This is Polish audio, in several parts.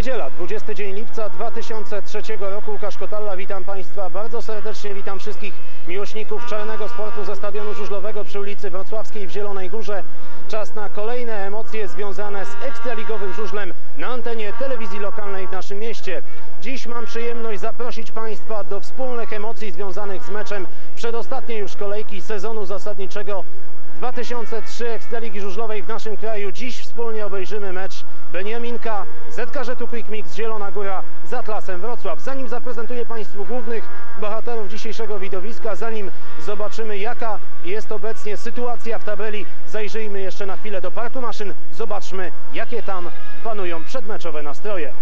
Niedziela, 20 dzień lipca 2003 roku. Łukasz Kotalla, witam Państwa bardzo serdecznie. Witam wszystkich miłośników czarnego sportu ze stadionu żużlowego przy ulicy Wrocławskiej w Zielonej Górze. Czas na kolejne emocje związane z ekstraligowym żużlem na antenie telewizji lokalnej w naszym mieście. Dziś mam przyjemność zaprosić Państwa do wspólnych emocji związanych z meczem przedostatniej już kolejki sezonu zasadniczego 2003 Ekstraligi Żużlowej w naszym kraju. Dziś wspólnie obejrzymy mecz Beniaminka, ZKŻ-u Quick Mix Zielona Góra z Atlasem Wrocław. Zanim zaprezentuję Państwu głównych bohaterów dzisiejszego widowiska, zanim zobaczymy jaka jest obecnie sytuacja w tabeli, zajrzyjmy jeszcze na chwilę do parku maszyn, zobaczmy jakie tam panują przedmeczowe nastroje.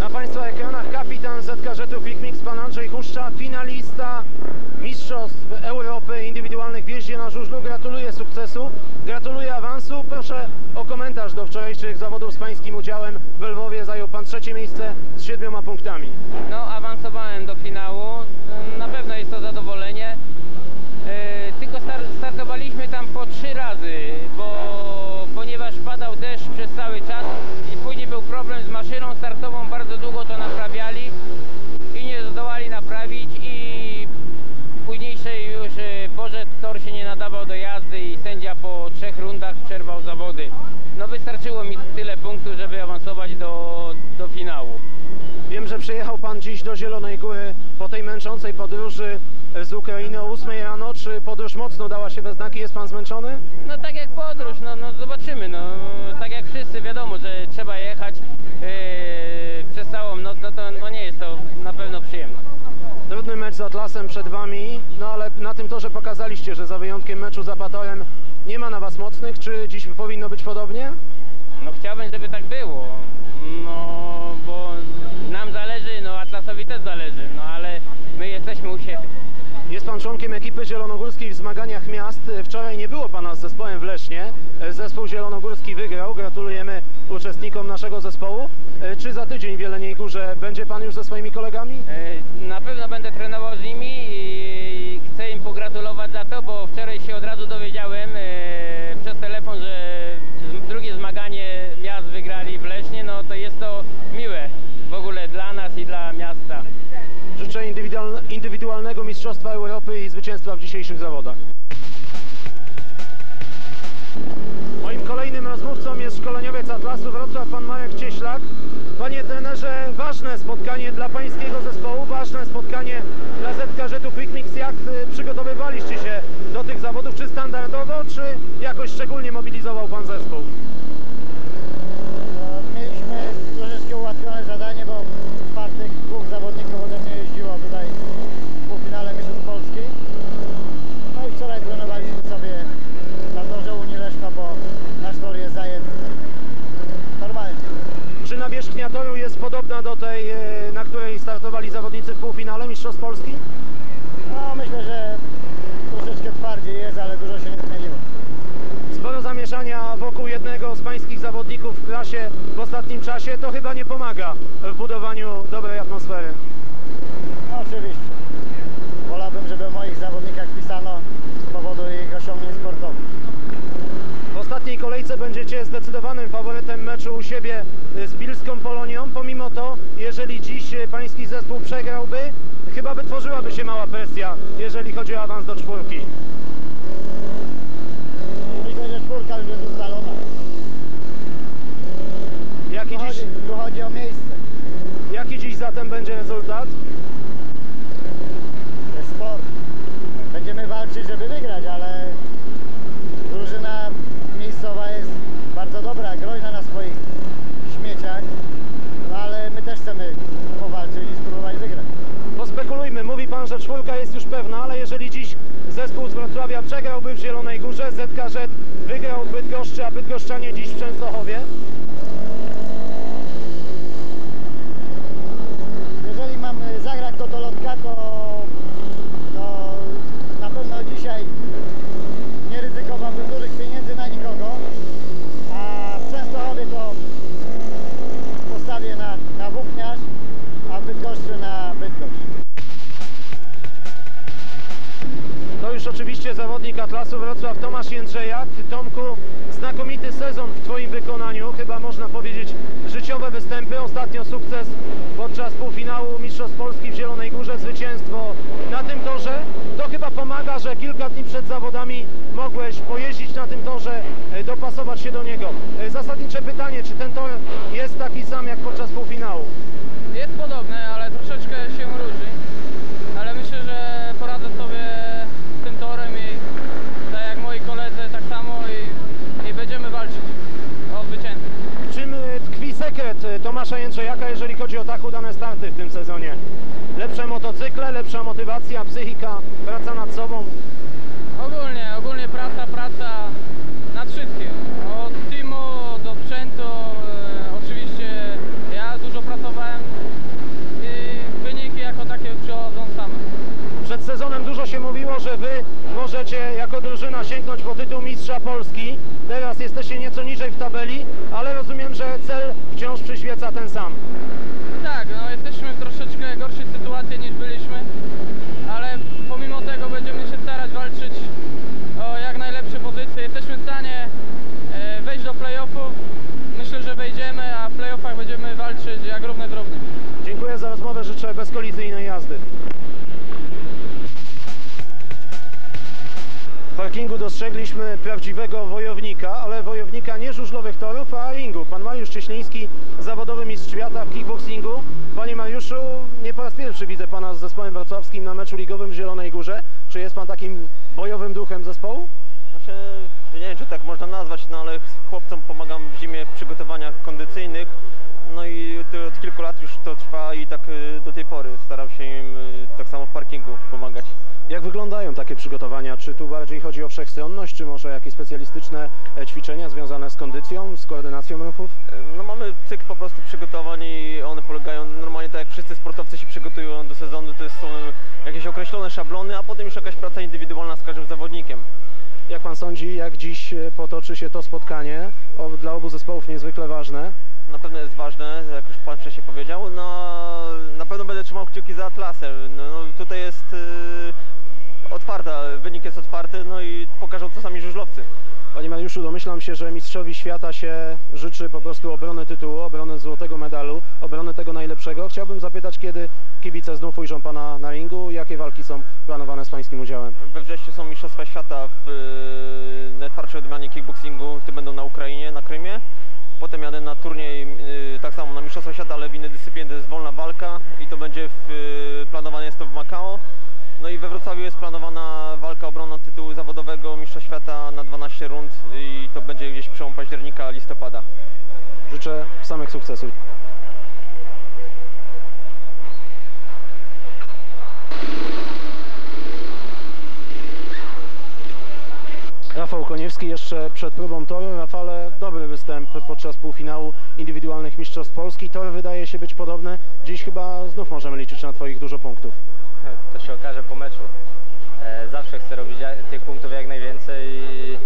Na Państwa ekranach kapitan ZKŻ-u Quick Mix, pan Andrzej Huszcza, finalista Mistrzostw Europy indywidualnych w jeździe na żużlu. Gratuluję sukcesu, gratuluję awansu. Proszę o komentarz do wczorajszych zawodów z Pańskim udziałem. W Lwowie zajął Pan trzecie miejsce z siedmioma punktami. No, awansowałem do finału. Na pewno jest to zadowolenie. E, Tylko star startowaliśmy tam po trzy razy, bo ponieważ padał deszcz przez cały czas i później był problem z maszyną startową, bardzo długo to naprawiali i nie zdołali naprawić i w późniejszej już e, porze tor się nie nadawał do jazdy i sędzia po trzech rundach przerwał zawody. No wystarczyło mi tyle punktów, żeby awansować do, do finału. Wiem, że przyjechał Pan dziś do Zielonej Góry po tej męczącej podróży z Ukrainy o 8 rano. Czy podróż mocno dała się we znaki? Jest Pan zmęczony? No tak jak podróż, no, no zobaczymy, no tak jak wszyscy wiadomo, że trzeba jechać yy, przez całą noc, no to no nie jest to na pewno przyjemne. Trudny mecz z Atlasem przed Wami, no ale na tym torze pokazaliście, że za wyjątkiem meczu z Apatorem nie ma na Was mocnych. Czy dziś powinno być podobnie? No chciałbym, żeby tak było, no bo nam zależy, no Atlasowi też zależy, no ale my jesteśmy u siebie. Jest Pan członkiem ekipy zielonogórskiej w zmaganiach miast. Wczoraj nie było Pana z zespołem w Lesznie. Zespół zielonogórski wygrał. Gratulujemy uczestnikom naszego zespołu. Czy za tydzień w Jeleniej Górze będzie Pan już ze swoimi kolegami? E, Na pewno będę trenował z nimi i chcę im pogratulować za to, bo wczoraj się od razu dowiedziałem e, przez telefon, że z- drugie zmaganie miast wygrali w Lesznie, no to jest to miłe w ogóle dla nas i dla miasta. Życzę indywidualne- Mistrzostwa Europy i zwycięstwa w dzisiejszych zawodach. Moim kolejnym rozmówcą jest szkoleniowiec Atlasu Wrocław, pan Marek Cieślak. Panie trenerze, ważne spotkanie dla pańskiego zespołu, ważne spotkanie dla ZKŻ-u Quick Mix. Jak y, przygotowywaliście się do tych zawodów? Czy standardowo, czy jakoś szczególnie mobilizował pan zespół? Dostrzegliśmy prawdziwego wojownika, ale wojownika nie żużlowych torów, a ringu. Pan Mariusz Cieśliński, zawodowy mistrz świata w kickboxingu. Panie Mariuszu, nie po raz pierwszy widzę Pana z zespołem wrocławskim na meczu ligowym w Zielonej Górze. Czy jest Pan takim bojowym duchem zespołu? Znaczy, nie wiem czy tak można nazwać, no ale chłopcom pomagam w zimie w przygotowaniach kondycyjnych. No i to od kilku lat już to trwa i tak y, do tej pory staram się im y, tak samo w parkingu pomagać. Jak wyglądają takie przygotowania? Czy tu bardziej chodzi o wszechstronność, czy może jakieś specjalistyczne e, ćwiczenia związane z kondycją, z koordynacją ruchów? Y, No mamy cykl po prostu przygotowań i one polegają normalnie tak jak wszyscy sportowcy się przygotują do sezonu, to są jakieś określone szablony, a potem już jakaś praca indywidualna z każdym zawodnikiem. Jak pan sądzi, jak dziś e, potoczy się to spotkanie? O, dla obu zespołów niezwykle ważne. Na pewno jest ważne, jak już Pan wcześniej powiedział. No, na pewno będę trzymał kciuki za Atlasem. No, no, tutaj jest y, otwarta, wynik jest otwarty, no i pokażą co sami żużlowcy. Panie Mariuszu, domyślam się, że mistrzowi świata się życzy po prostu obrony tytułu, obrony złotego medalu, obrony tego najlepszego. Chciałbym zapytać, kiedy kibice znów ujrzą pana na ringu, jakie walki są planowane z pańskim udziałem? We wrześniu są Mistrzostwa Świata w y, najtwardszej odmianie kickboxingu, które będą na Ukrainie, na Krymie. Potem jadę na turniej, y, tak samo na Mistrzostwa Świata, ale w innej dyscyplinie, to jest wolna walka i to będzie w, y, planowane jest to w Macao. No i we Wrocławiu jest planowana walka obrona tytułu zawodowego Mistrza Świata na 12 rund i to będzie gdzieś przełom października, listopada. Życzę samych sukcesów. Rafał Koniewski jeszcze przed próbą toru. Rafale, dobry występ podczas półfinału indywidualnych Mistrzostw Polski. Tor wydaje się być podobny. Dziś chyba znów możemy liczyć na Twoich dużo punktów. To się okaże po meczu. E, zawsze chcę robić tych punktów jak najwięcej i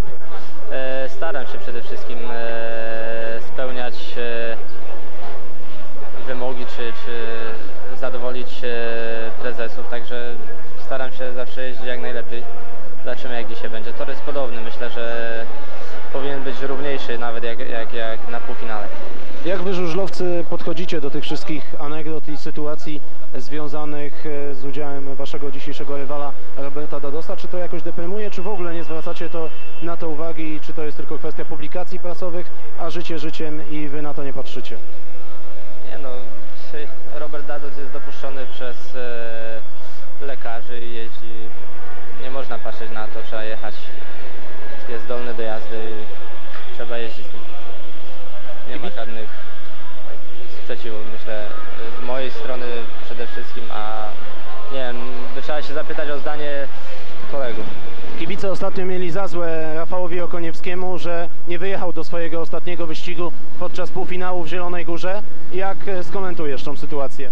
e, staram się przede wszystkim e, spełniać wymogi czy, czy zadowolić prezesów, także staram się zawsze jeździć jak najlepiej. Zobaczymy jak dzisiaj będzie. Tor jest podobny, myślę, że powinien być równiejszy nawet jak, jak, jak na półfinale. Jak wy żużlowcy podchodzicie do tych wszystkich anegdot i sytuacji związanych e, z udziałem waszego dzisiejszego rywala Roberta Dadosa? Czy to jakoś deprymuje, czy w ogóle nie zwracacie to na to uwagi, czy to jest tylko kwestia publikacji prasowych, a życie życiem i wy na to nie patrzycie? Nie no, Robert Dados jest dopuszczony przez e, lekarzy i jeździ. Nie można patrzeć na to, trzeba jechać. Jest zdolny do jazdy i trzeba jeździć. Nie ma żadnych sprzeciwów, myślę, z mojej strony przede wszystkim, a nie wiem, by trzeba się zapytać o zdanie kolegów. Kibice ostatnio mieli za złe Rafałowi Okoniewskiemu, że nie wyjechał do swojego ostatniego wyścigu podczas półfinału w Zielonej Górze. Jak e, skomentujesz tą sytuację?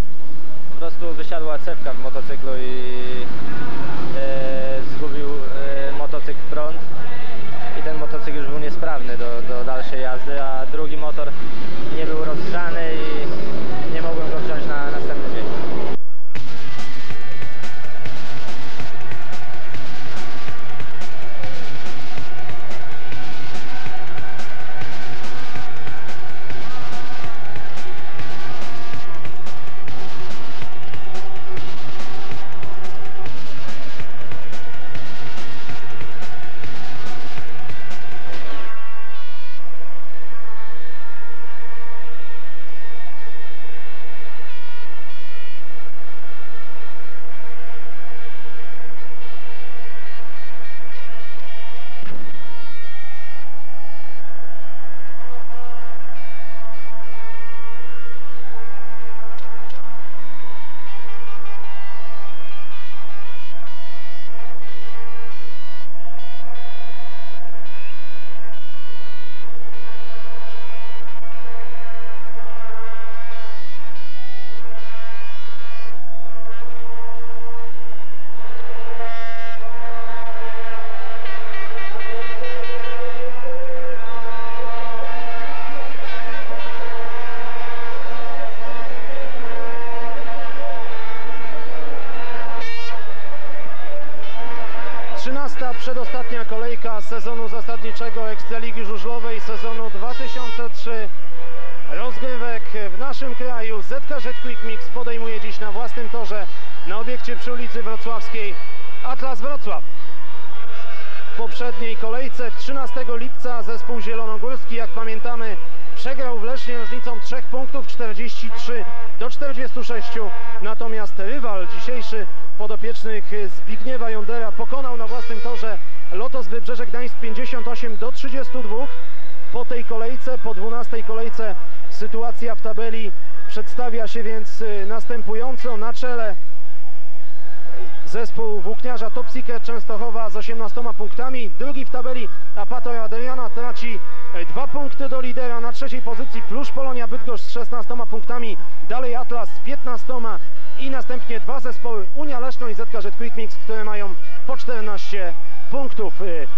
Po prostu wysiadła cewka w motocyklu i e, zgubił e, motocykl prąd i ten motocykl już był niesprawny do, do dalszej jazdy, a drugi motor kolejka sezonu zasadniczego Ekstraligi Żużlowej sezonu 2003. Rozgrywek w naszym kraju. ZKZ Quick Mix podejmuje dziś na własnym torze na obiekcie przy ulicy Wrocławskiej Atlas Wrocław. W poprzedniej kolejce 13 lipca zespół zielonogórski, jak pamiętamy, przegrał w Lesznie różnicą 3 punktów 43 do 46. Natomiast rywal dzisiejszy podopiecznych Zbigniewa Jądera pokonał na własnym torze Lotos Wybrzeże Gdańsk 58 do 32. Po tej kolejce, po 12 kolejce sytuacja w tabeli przedstawia się więc y, następująco. Na czele zespół włókniarza Top Secret Częstochowa z 18 punktami. Drugi w tabeli Apator Adriana traci e, dwa punkty do lidera. Na trzeciej pozycji Plusz Polonia Bydgoszcz z 16 punktami. Dalej Atlas z 15 i następnie dwa zespoły Unia Leszno i ZKZ Quick Mix, które mają po 14 punktów. Y,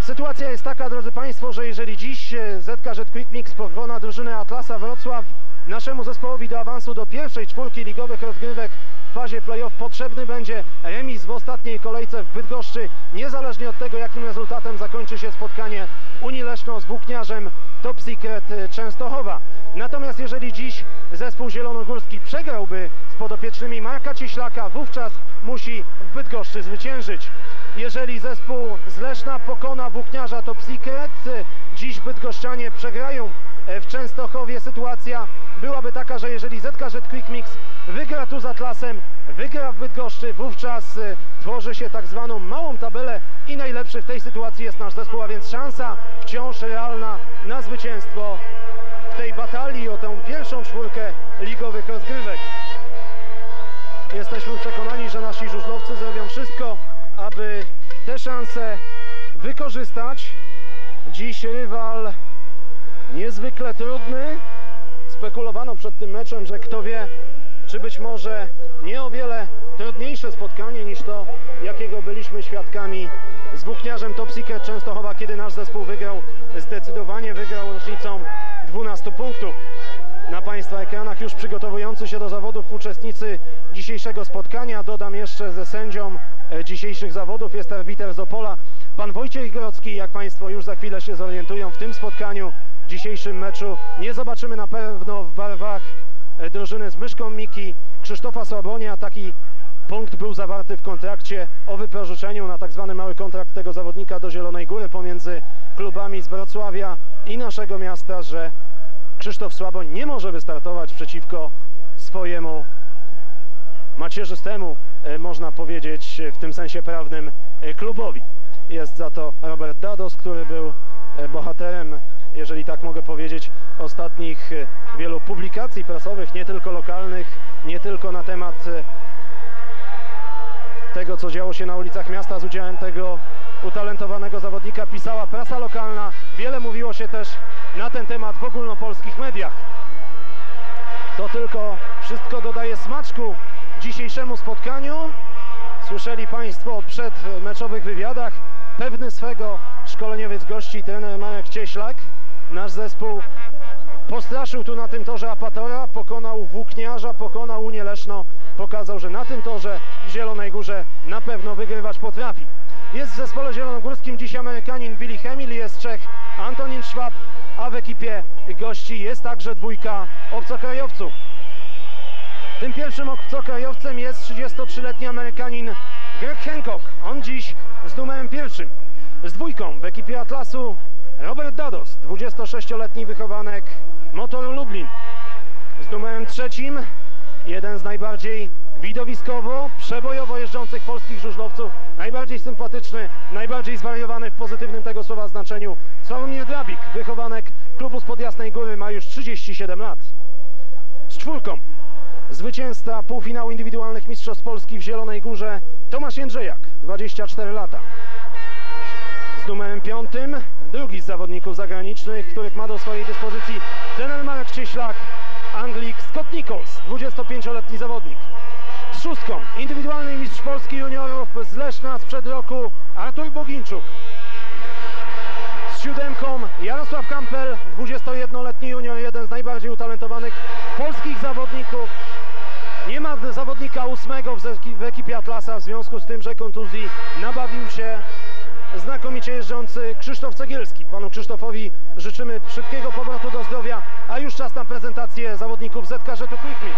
Sytuacja jest taka, drodzy Państwo, że jeżeli dziś ZKZ Quick Mix pokona drużynę Atlasa Wrocław, naszemu zespołowi do awansu do pierwszej czwórki ligowych rozgrywek w fazie playoff potrzebny będzie remis w ostatniej kolejce w Bydgoszczy, niezależnie od tego, jakim rezultatem zakończy się spotkanie Unii Leszno z włókniarzem Top Secret e, Częstochowa. Natomiast jeżeli dziś zespół zielonogórski przegrałby z podopiecznymi Marka Cieślaka, wówczas musi w Bydgoszczy zwyciężyć. Jeżeli zespół z Leszna pokona włókniarza Top Secret, e, dziś bydgoszczanie przegrają e, w Częstochowie. Sytuacja byłaby taka, że jeżeli ZKZ Quick Mix wygra tu z Atlasem, wygra w Bydgoszczy, wówczas e, tworzy się tak zwaną małą tabelę i najlepszy w tej sytuacji jest nasz zespół, a więc szansa wciąż realna na zwycięstwo tej batalii o tę pierwszą czwórkę ligowych rozgrywek. Jesteśmy przekonani, że nasi żużlowcy zrobią wszystko, aby te szanse wykorzystać. Dziś rywal niezwykle trudny. Spekulowano przed tym meczem, że kto wie, czy być może nie o wiele trudniejsze spotkanie niż to, jakiego byliśmy świadkami z włókniarzem Top Secret Częstochowa, kiedy nasz zespół wygrał zdecydowanie, wygrał różnicą 12 punktów. Na Państwa ekranach już przygotowujący się do zawodów uczestnicy dzisiejszego spotkania. Dodam jeszcze ze sędzią e, dzisiejszych zawodów jest arbiter z Opola, pan Wojciech Grodzki. Jak Państwo już za chwilę się zorientują w tym spotkaniu, dzisiejszym meczu nie zobaczymy na pewno w barwach e, drużyny z Myszką Miki Krzysztofa Słabonia. Taki punkt był zawarty w kontrakcie o wypożyczeniu na tak zwany mały kontrakt tego zawodnika do Zielonej Góry pomiędzy klubami z Wrocławia i naszego miasta, że Krzysztof Słaboń nie może wystartować przeciwko swojemu macierzystemu, e, można powiedzieć w tym sensie prawnym, e, klubowi. Jest za to Robert Dados, który był e, bohaterem, jeżeli tak mogę powiedzieć, ostatnich wielu publikacji prasowych, nie tylko lokalnych, nie tylko na temat tego, co działo się na ulicach miasta z udziałem tego utalentowanego zawodnika pisała prasa lokalna. Wiele mówiło się też na ten temat w ogólnopolskich mediach. To tylko wszystko dodaje smaczku dzisiejszemu spotkaniu. Słyszeli Państwo przed meczowych wywiadach pewny swego szkoleniowiec gości trener Marek Cieślak. Nasz zespół postraszył tu na tym torze Apatora, pokonał Włókniarza, pokonał Unię Leszno, pokazał, że na tym torze w Zielonej Górze na pewno wygrywać potrafi. Jest w zespole zielonogórskim dziś Amerykanin Billy Hemil, jest Czech Antonin Schwab, a w ekipie gości jest także dwójka obcokrajowców. Tym pierwszym obcokrajowcem jest 33-letni Amerykanin Greg Hancock. On dziś z numerem pierwszym. Z dwójką w ekipie Atlasu Robert Dados, 26-letni wychowanek Motoru Lublin. Z numerem trzecim jeden z najbardziej widowiskowo, przebojowo jeżdżących polskich żużlowców, najbardziej sympatyczny, najbardziej zwariowany w pozytywnym tego słowa znaczeniu, Sławomir Drabik, wychowanek klubu spod Jasnej Góry, ma już 37 lat. Z czwórką zwycięzca półfinału indywidualnych Mistrzostw Polski w Zielonej Górze Tomasz Jędrzejak, 24 lata. Z numerem piątym drugi z zawodników zagranicznych, których ma do swojej dyspozycji trener Marek Cieślak, Anglik Scott Nichols, 25-letni zawodnik. Szóstką indywidualny mistrz Polski juniorów z Leszna sprzed roku Artur Boginczuk. Z siódemką Jarosław Kampel, 21-letni junior, jeden z najbardziej utalentowanych polskich zawodników. Nie ma zawodnika ósmego w, ekipie Atlasa w związku z tym, że kontuzji nabawił się znakomicie jeżdżący Krzysztof Cegielski. Panu Krzysztofowi życzymy szybkiego powrotu do zdrowia, a już czas na prezentację zawodników ZK Żetu Quick Mix.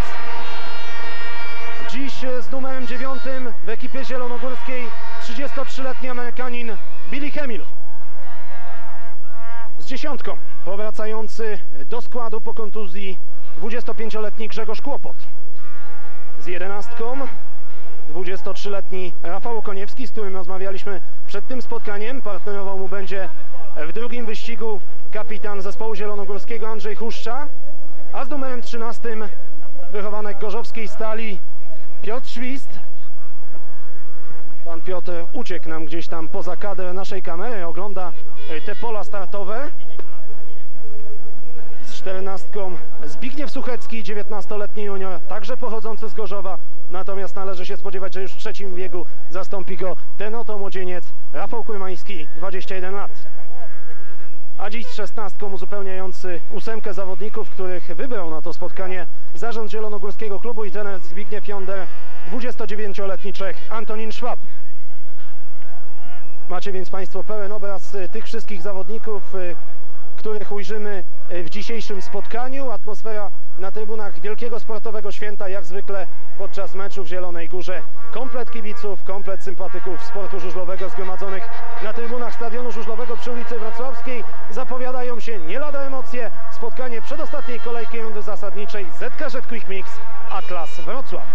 Dziś z numerem 9 w ekipie zielonogórskiej 33-letni Amerykanin Billy Hemil. Z dziesiątką powracający do składu po kontuzji 25-letni Grzegorz Kłopot. Z jedenastką 23-letni Rafał Koniewski, z którym rozmawialiśmy przed tym spotkaniem. Partnerował mu będzie w drugim wyścigu kapitan zespołu zielonogórskiego Andrzej Huszcza, a z numerem 13 wychowanek gorzowskiej stali Piotr Świst. Pan Piotr uciekł nam gdzieś tam poza kadrę naszej kamery, ogląda e, te pola startowe. Z czternastką Zbigniew Suchecki, 19-letni junior, także pochodzący z Gorzowa. Natomiast należy się spodziewać, że już w trzecim biegu zastąpi go ten oto młodzieniec Rafał Kurmański, 21 lat. A dziś szesnastką uzupełniający ósemkę zawodników, których wybrał na to spotkanie zarząd Zielonogórskiego Klubu i trener Zbigniew Jonder, 29-letni Czech Antonin Szwab. Macie więc Państwo pełen obraz tych wszystkich zawodników, których ujrzymy y, w dzisiejszym spotkaniu. Atmosfera na trybunach Wielkiego Sportowego Święta, jak zwykle podczas meczu w Zielonej Górze. Komplet kibiców, komplet sympatyków sportu żużlowego zgromadzonych na trybunach Stadionu Żużlowego przy ulicy Wrocławskiej. Zapowiadają się nie lada emocje. Spotkanie przedostatniej kolejki rundy zasadniczej ZKZ Quick Mix Atlas Wrocław.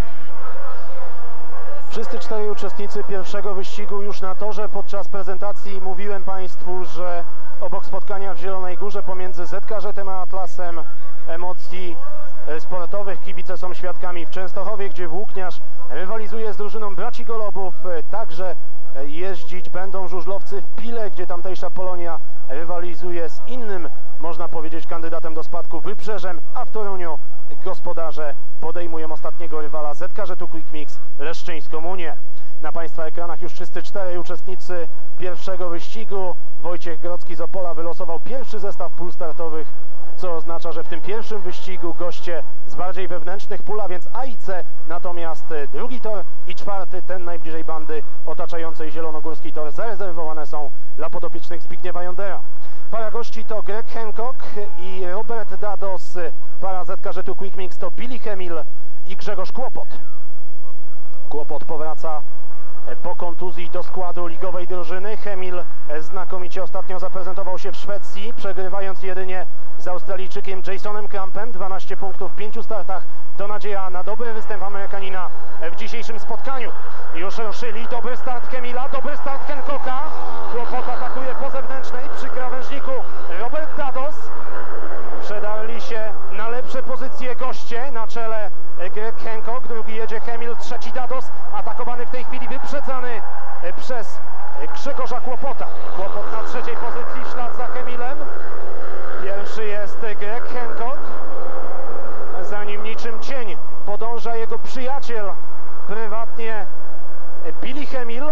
Wszyscy cztery uczestnicy pierwszego wyścigu już na torze. Podczas prezentacji mówiłem Państwu, że obok spotkania w Zielonej Górze pomiędzy ZKŻ a Atlasem emocji e, sportowych kibice są świadkami w Częstochowie, gdzie włókniarz rywalizuje z drużyną braci Golobów. E, Także e, jeździć będą żużlowcy w Pile, gdzie tamtejsza Polonia rywalizuje z innym, można powiedzieć, kandydatem do spadku Wybrzeżem, a w Toruniu gospodarze podejmują ostatniego rywala ZKŻ Quick Mix Leszczyńską Unię. Na Państwa ekranach już wszyscy czterej uczestnicy pierwszego wyścigu. Wojciech Grodzki z Opola wylosował pierwszy zestaw pól startowych, co oznacza, że w tym pierwszym wyścigu goście z bardziej wewnętrznych pól, a więc A i C, natomiast e, drugi tor i czwarty, ten najbliżej bandy otaczającej zielonogórski tor, zarezerwowane są dla podopiecznych Zbigniewa Jondera. Para gości to Greg Hancock i Robert Dados, para ZKŻ Quick Mix to Billy Hemil i Grzegorz Kłopot. Kłopot powraca po kontuzji do składu ligowej drużyny. Hemil znakomicie ostatnio zaprezentował się w Szwecji, przegrywając jedynie z Australijczykiem Jasonem Krampem. 12 punktów w 5 startach to nadzieja na dobry występ Amerykanina w dzisiejszym spotkaniu. Już ruszyli, dobry start Hemila, dobry start Hancocka. Kłopot atakuje po zewnętrznej przy krawężniku Robert Dados. Przedarli się na lepsze pozycje goście, na czele Greg Hancock, drugi jedzie Hemil, trzeci Dados, atakowany w tej chwili, wyprzedzany e, przez e, Grzegorza Kłopota. Kłopot na trzeciej pozycji, ślad za Hemilem. Pierwszy jest e, Greg Hancock, za nim niczym cień podąża jego przyjaciel, prywatnie Billy Hemil.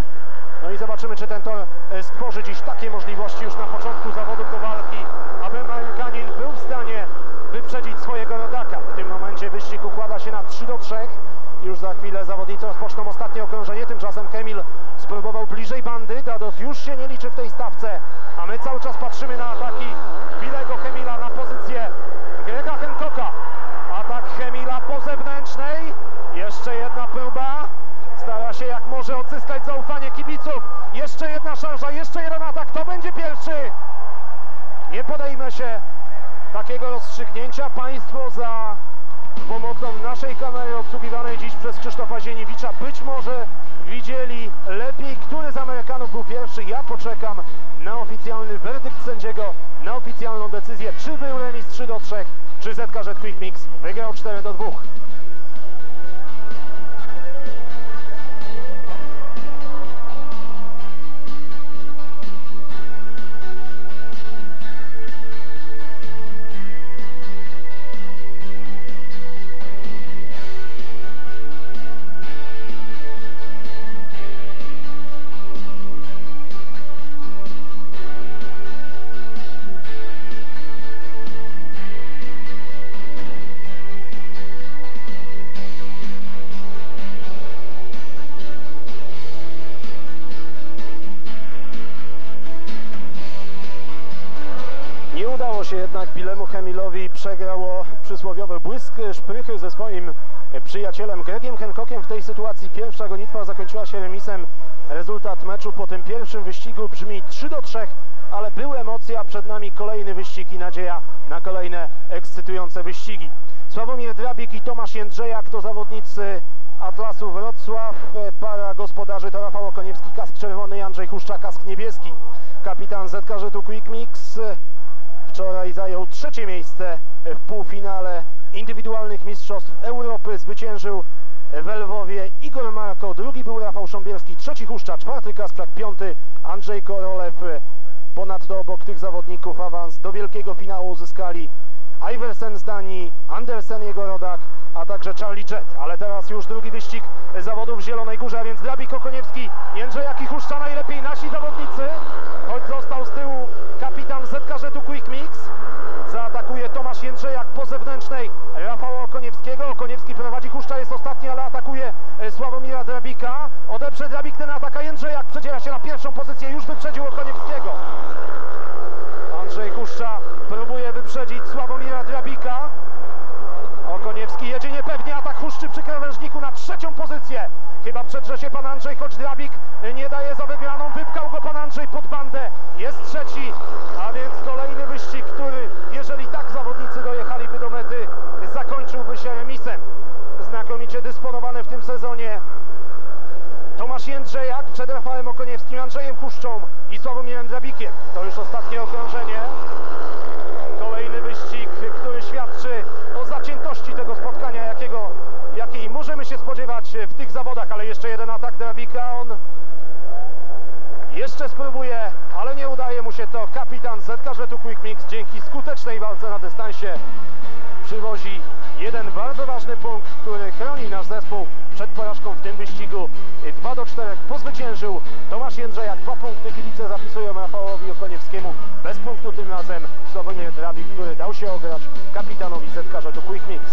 No i zobaczymy, czy ten tor stworzy dziś takie możliwości już na początku zawodu do walki, aby Amerykanin był w stanie wyprzedzić swojego rodaka. W tym układa się na 3 do 3. Już za chwilę zawodnicy rozpoczną ostatnie okrążenie. Tymczasem Hemil spróbował bliżej bandy. Dados już się nie liczy w tej stawce, a my cały czas patrzymy na ataki Bilego Hemila na pozycję Grega Hancocka. Atak Hemila po zewnętrznej. Jeszcze jedna próba. Stara się jak może odzyskać zaufanie kibiców. Jeszcze jedna szarża, jeszcze jeden atak. Kto będzie pierwszy? Nie podejmę się takiego rozstrzygnięcia. Państwo za pomocą naszej kamery obsługiwanej dziś przez Krzysztofa Zieniewicza być może widzieli lepiej, który z Amerykanów był pierwszy. Ja poczekam na oficjalny werdykt sędziego, na oficjalną decyzję, czy był remis 3 do 3, czy ZKZ Quick Mix wygrał 4 do 2. przysłowiowy błysk szprychy ze swoim e, przyjacielem Gregiem Hancockiem. W tej sytuacji pierwsza gonitwa zakończyła się remisem. Rezultat meczu po tym pierwszym wyścigu brzmi 3 do 3, ale były emocje, a przed nami kolejny wyścig i nadzieja na kolejne ekscytujące wyścigi. Sławomir Drabik i Tomasz Jędrzejak to zawodnicy Atlasu Wrocław. E, Para gospodarzy to Rafał Okoniewski, kask czerwony, i Andrzej Huszcza, kask niebieski. Kapitan ZK Żetu Quick Mix wczoraj zajął trzecie miejsce w półfinale indywidualnych mistrzostw Europy. Zwyciężył w Lwowie Igor Marko, drugi był Rafał Szombielski, trzeci Huszcza, czwarty Kasprzak, piąty Andrzej Korolew. Ponadto obok tych zawodników awans do wielkiego finału uzyskali Iversen z Danii, Andersen jego rodak, a także Charlie Jet. Ale teraz już drugi wyścig zawodów w Zielonej Górze, a więc Drabik Okoniewski, Jędrzejak i Huszcza najlepiej nasi zawodnicy, choć został z tyłu kapitan ZK Żetu Quick Mix. Zaatakuje Tomasz Jędrzejak po zewnętrznej Rafała Okoniewskiego. Okoniewski prowadzi, Huszcza jest ostatni, ale atakuje e, Sławomira Drabika. Odeprze Drabik ten atak, a Jędrzejak przedziera się na pierwszą pozycję, już wyprzedził Okoniewskiego. Andrzej Huszcza próbuje wyprzedzić Sławomira Drabika. Okoniewski jedzie niepewnie, atak Huszczy przy krawężniku na trzecią pozycję. Chyba przedrze się pan Andrzej, choć Drabik nie daje za wygraną. Wypkał go pan Andrzej pod bandę. Jest trzeci, a więc kolejny wyścig, który, jeżeli tak zawodnicy dojechaliby do mety, zakończyłby się remisem. Znakomicie dysponowany w tym sezonie Tomasz Jędrzejak przed Rafałem Okoniewskim, Andrzejem Huszczą i Sławomirem Drabikiem. To już ostatnie okrążenie. Kolejny wyścig, który świadczy o zaciętości tego spotkania, jakiego, jakiej możemy się spodziewać w tych zawodach, ale jeszcze jeden atak Drabika, on jeszcze spróbuje, ale nie udaje mu się to. Kapitan ZK Żetu Quick Mix dzięki skutecznej walce na dystansie przywozi jeden bardzo ważny punkt, który chroni nasz zespół przed porażką w tym wyścigu. 2 do 4 pozwyciężył Tomasz Jędrzejak. Dwa punkty kibice zapisują Rafałowi Okoniewskiemu. Bez punktu tym razem Sławomir Drabik, który dał się ograć kapitanowi ZK Żetu Quick Mix.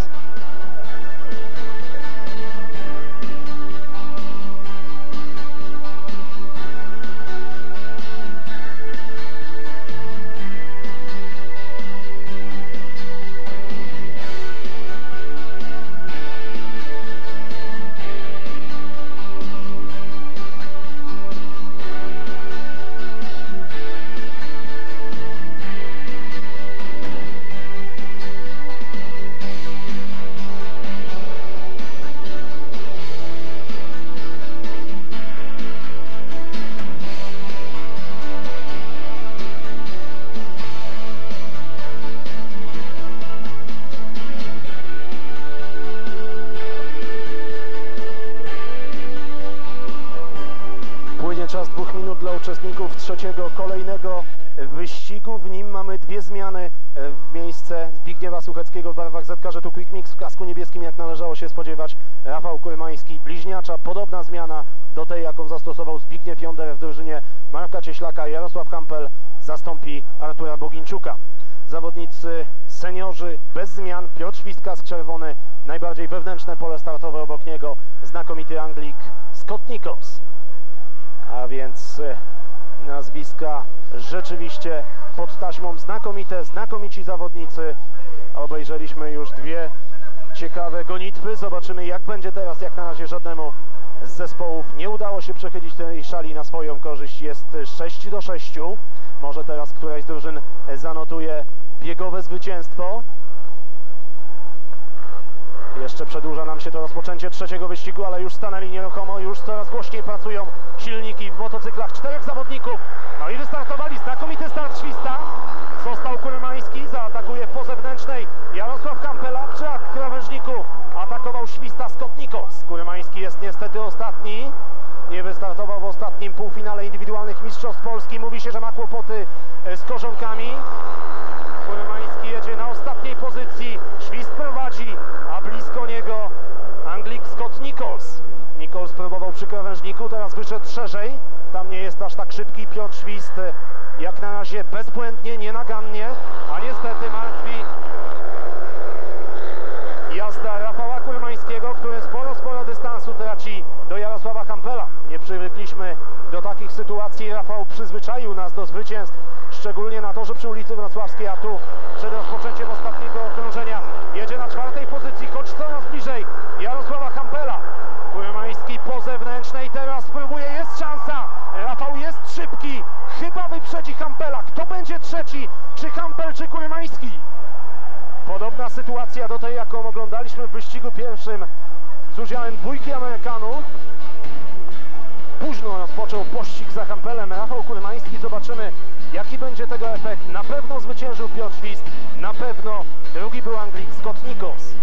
Trzeciego, kolejnego wyścigu. W nim mamy dwie zmiany e, w miejsce Zbigniewa Sucheckiego w barwach ZK Żetu Quick Mix w kasku niebieskim, jak należało się spodziewać. Rafał Kurmański, bliźniacza, podobna zmiana do tej, jaką zastosował Zbigniew Jonder w drużynie Marka Cieślaka. Jarosław Kampel zastąpi Artura Bogińczuka. Zawodnicy seniorzy bez zmian. Piotr Świstka z czerwony, najbardziej wewnętrzne pole startowe obok niego. Znakomity Anglik Scott Nichols. A więc e, nazwiska rzeczywiście pod taśmą znakomite, znakomici zawodnicy. Obejrzeliśmy już dwie ciekawe gonitwy. Zobaczymy jak będzie teraz. Jak na razie żadnemu z zespołów nie udało się przechylić tej szali na swoją korzyść. Jest 6 do 6. Może teraz któraś z drużyn zanotuje biegowe zwycięstwo. Jeszcze przedłuża nam się to rozpoczęcie trzeciego wyścigu, ale już stanęli nieruchomo, już coraz głośniej pracują silniki w motocyklach. Czterech zawodników, no i wystartowali, znakomity start Śwista. Został Kurmański, zaatakuje po zewnętrznej Jarosław Kampela przy krawężniku. Atakował Śwista Scott Nichols. Jest niestety ostatni. Nie wystartował w ostatnim półfinale indywidualnych Mistrzostw Polski. Mówi się, że ma kłopoty e, z korzonkami. Kurmański jedzie na ostatniej pozycji. Świst prowadzi, a blisko niego Anglik Scott Nichols. Nichols próbował przy krawężniku, teraz wyszedł szerzej. Tam nie jest aż tak szybki Piotr Świst. Jak na razie bezbłędnie, nienagannie, a niestety martwi jazda Rafała Kurmańskiego, który sporo, sporo dystansu traci do Jarosława Kampela. Nie przywykliśmy do takich sytuacji. Rafał przyzwyczaił nas do zwycięstw szczególnie na torze przy ulicy Wrocławskiej, a tu przed rozpoczęciem ostatniego okrążenia jedzie na czwartej pozycji, choć coraz bliżej Jarosława Hampela. Po zewnętrznej, teraz próbuje, jest szansa, Rafał jest szybki, chyba wyprzedzi Hampela. Kto będzie trzeci, czy Hampel, czy Kurmański? Podobna sytuacja do tej, jaką oglądaliśmy w wyścigu pierwszym z udziałem dwójki Amerykanów. Późno rozpoczął pościg za Hampelem Rafał Kurmański. Zobaczymy, jaki będzie tego efekt. Na pewno zwyciężył Piotr Świst, na pewno drugi był Anglik Scott Nikos.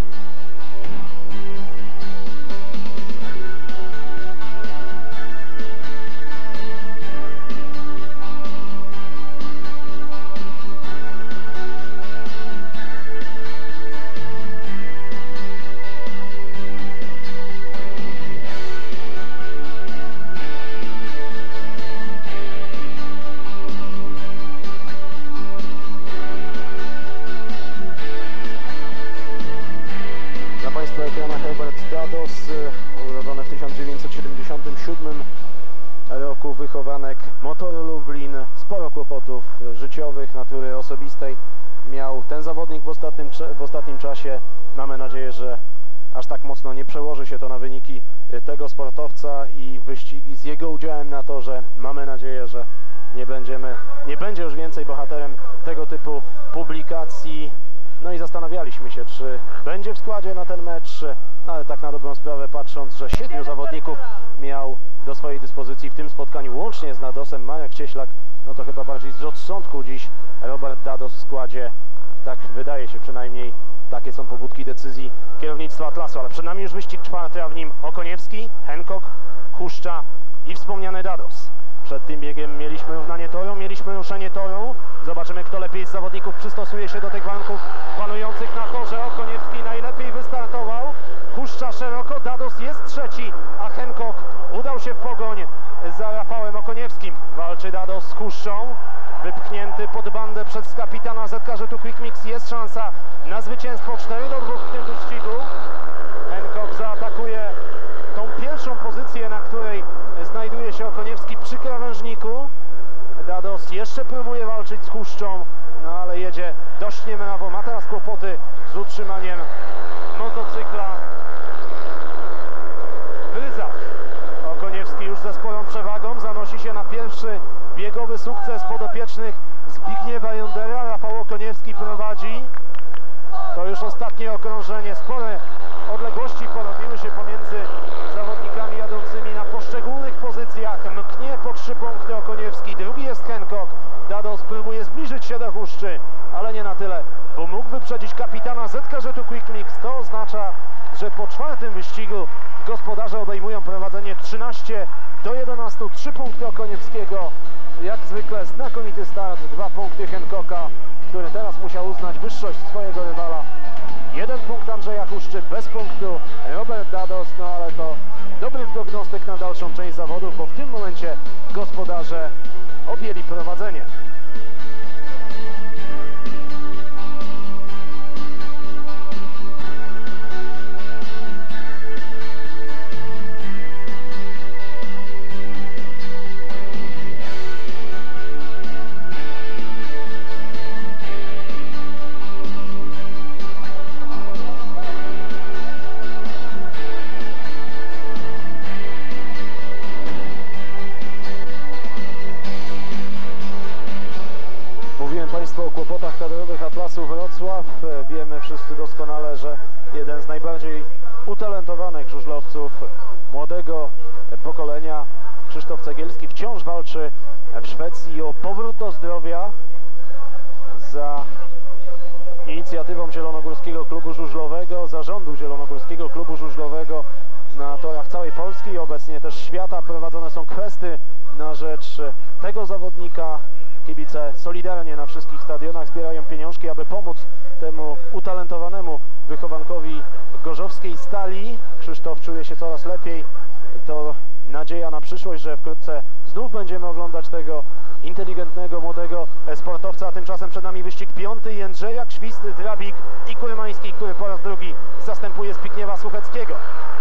Wspomniany Dados. Przed tym biegiem mieliśmy równanie toru, mieliśmy ruszenie toru. Zobaczymy, kto lepiej z zawodników przystosuje się do tych warunków panujących na torze. Okoniewski najlepiej wystartował. Huszcza szeroko, Dados jest trzeci, a Hancock udał się w pogoń za Rafałem Okoniewskim. Walczy Dados z Huszczą. Wypchnięty pod bandę przez kapitana ZK tu Quick Mix. Jest szansa na zwycięstwo 4 do 2 w tym wyścigu. Hancock zaatakuje tą pierwszą pozycję, na której znajduje się Okoniewski przy krawężniku. Dados jeszcze próbuje walczyć z Huszczą, no ale jedzie dość niemrawo. Ma teraz kłopoty z utrzymaniem motocykla w ryzach. Okoniewski już ze sporą przewagą zanosi się na pierwszy biegowy sukces podopiecznych Zbigniewa Jundera. Rafał Okoniewski prowadzi. To już ostatnie okrążenie. Spore odległości porobiły się pomiędzy pozycjach. Mknie po trzy punkty Okoniewski. Drugi jest Hancock. Dados próbuje zbliżyć się do Huszczy, ale nie na tyle, bo mógł wyprzedzić kapitana ZK Żetu Quick Mix. To oznacza, że po czwartym wyścigu gospodarze obejmują prowadzenie 13 do 11. Trzy punkty Okoniewskiego. Jak zwykle znakomity start. Dwa punkty Hancocka, który teraz musiał uznać wyższość swojego rywala. Jeden punkt Andrzeja Huszczy, bez punktu Robert Dados, no ale to dobry prognostyk na dalszą część zawodów, bo w tym momencie gospodarze objęli prowadzenie. Wiemy wszyscy doskonale, że jeden z najbardziej utalentowanych żużlowców młodego pokolenia, Krzysztof Cegielski, wciąż walczy w Szwecji o powrót do zdrowia za inicjatywą Zielonogórskiego Klubu Żużlowego, zarządu Zielonogórskiego Klubu Żużlowego na torach całej Polski i obecnie też świata prowadzone są kwesty na rzecz tego zawodnika. Kibice solidarnie na wszystkich stadionach zbierają pieniążki, aby pomóc temu utalentowanemu wychowankowi gorzowskiej stali. Krzysztof czuje się coraz lepiej. To nadzieja na przyszłość, że wkrótce znów będziemy oglądać tego inteligentnego, młodego sportowca. A tymczasem przed nami wyścig piąty. Jędrzejak, Świst, Drabik i Kurmański, który po raz drugi zastępuje Zbigniewa Słucheckiego.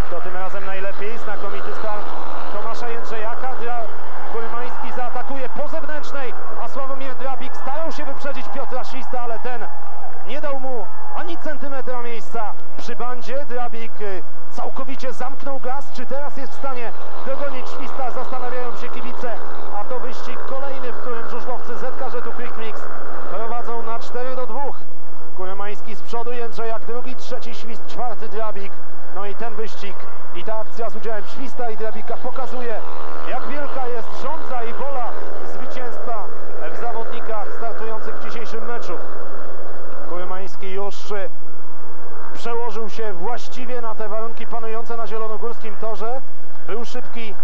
Kto tym razem najlepiej? Znakomity start Tomasza Jędrzejaka. Dra Kurmański zaatakuje po zewnętrznej, a Sławomir Drabik staje wyprzedzić Piotra Śwista, ale ten nie dał mu ani centymetra miejsca przy bandzie. Drabik y, całkowicie zamknął gaz. Czy teraz jest w stanie dogonić Śwista? Zastanawiają się kibice. A to wyścig kolejny, w którym żużlowcy ZKŻ tu Quick Mix prowadzą na 4 do 2. Kuremański z przodu, Jędrzejak drugi, trzeci Świst, czwarty Drabik. No i ten wyścig i ta akcja z udziałem Śwista i Drabika pokazuje, jak wielka jest żądza i wola zwycięstwa w zawodnikach startujących w dzisiejszym meczu. Kuremański już y, przełożył się właściwie na te warunki panujące na zielonogórskim torze. Był szybki,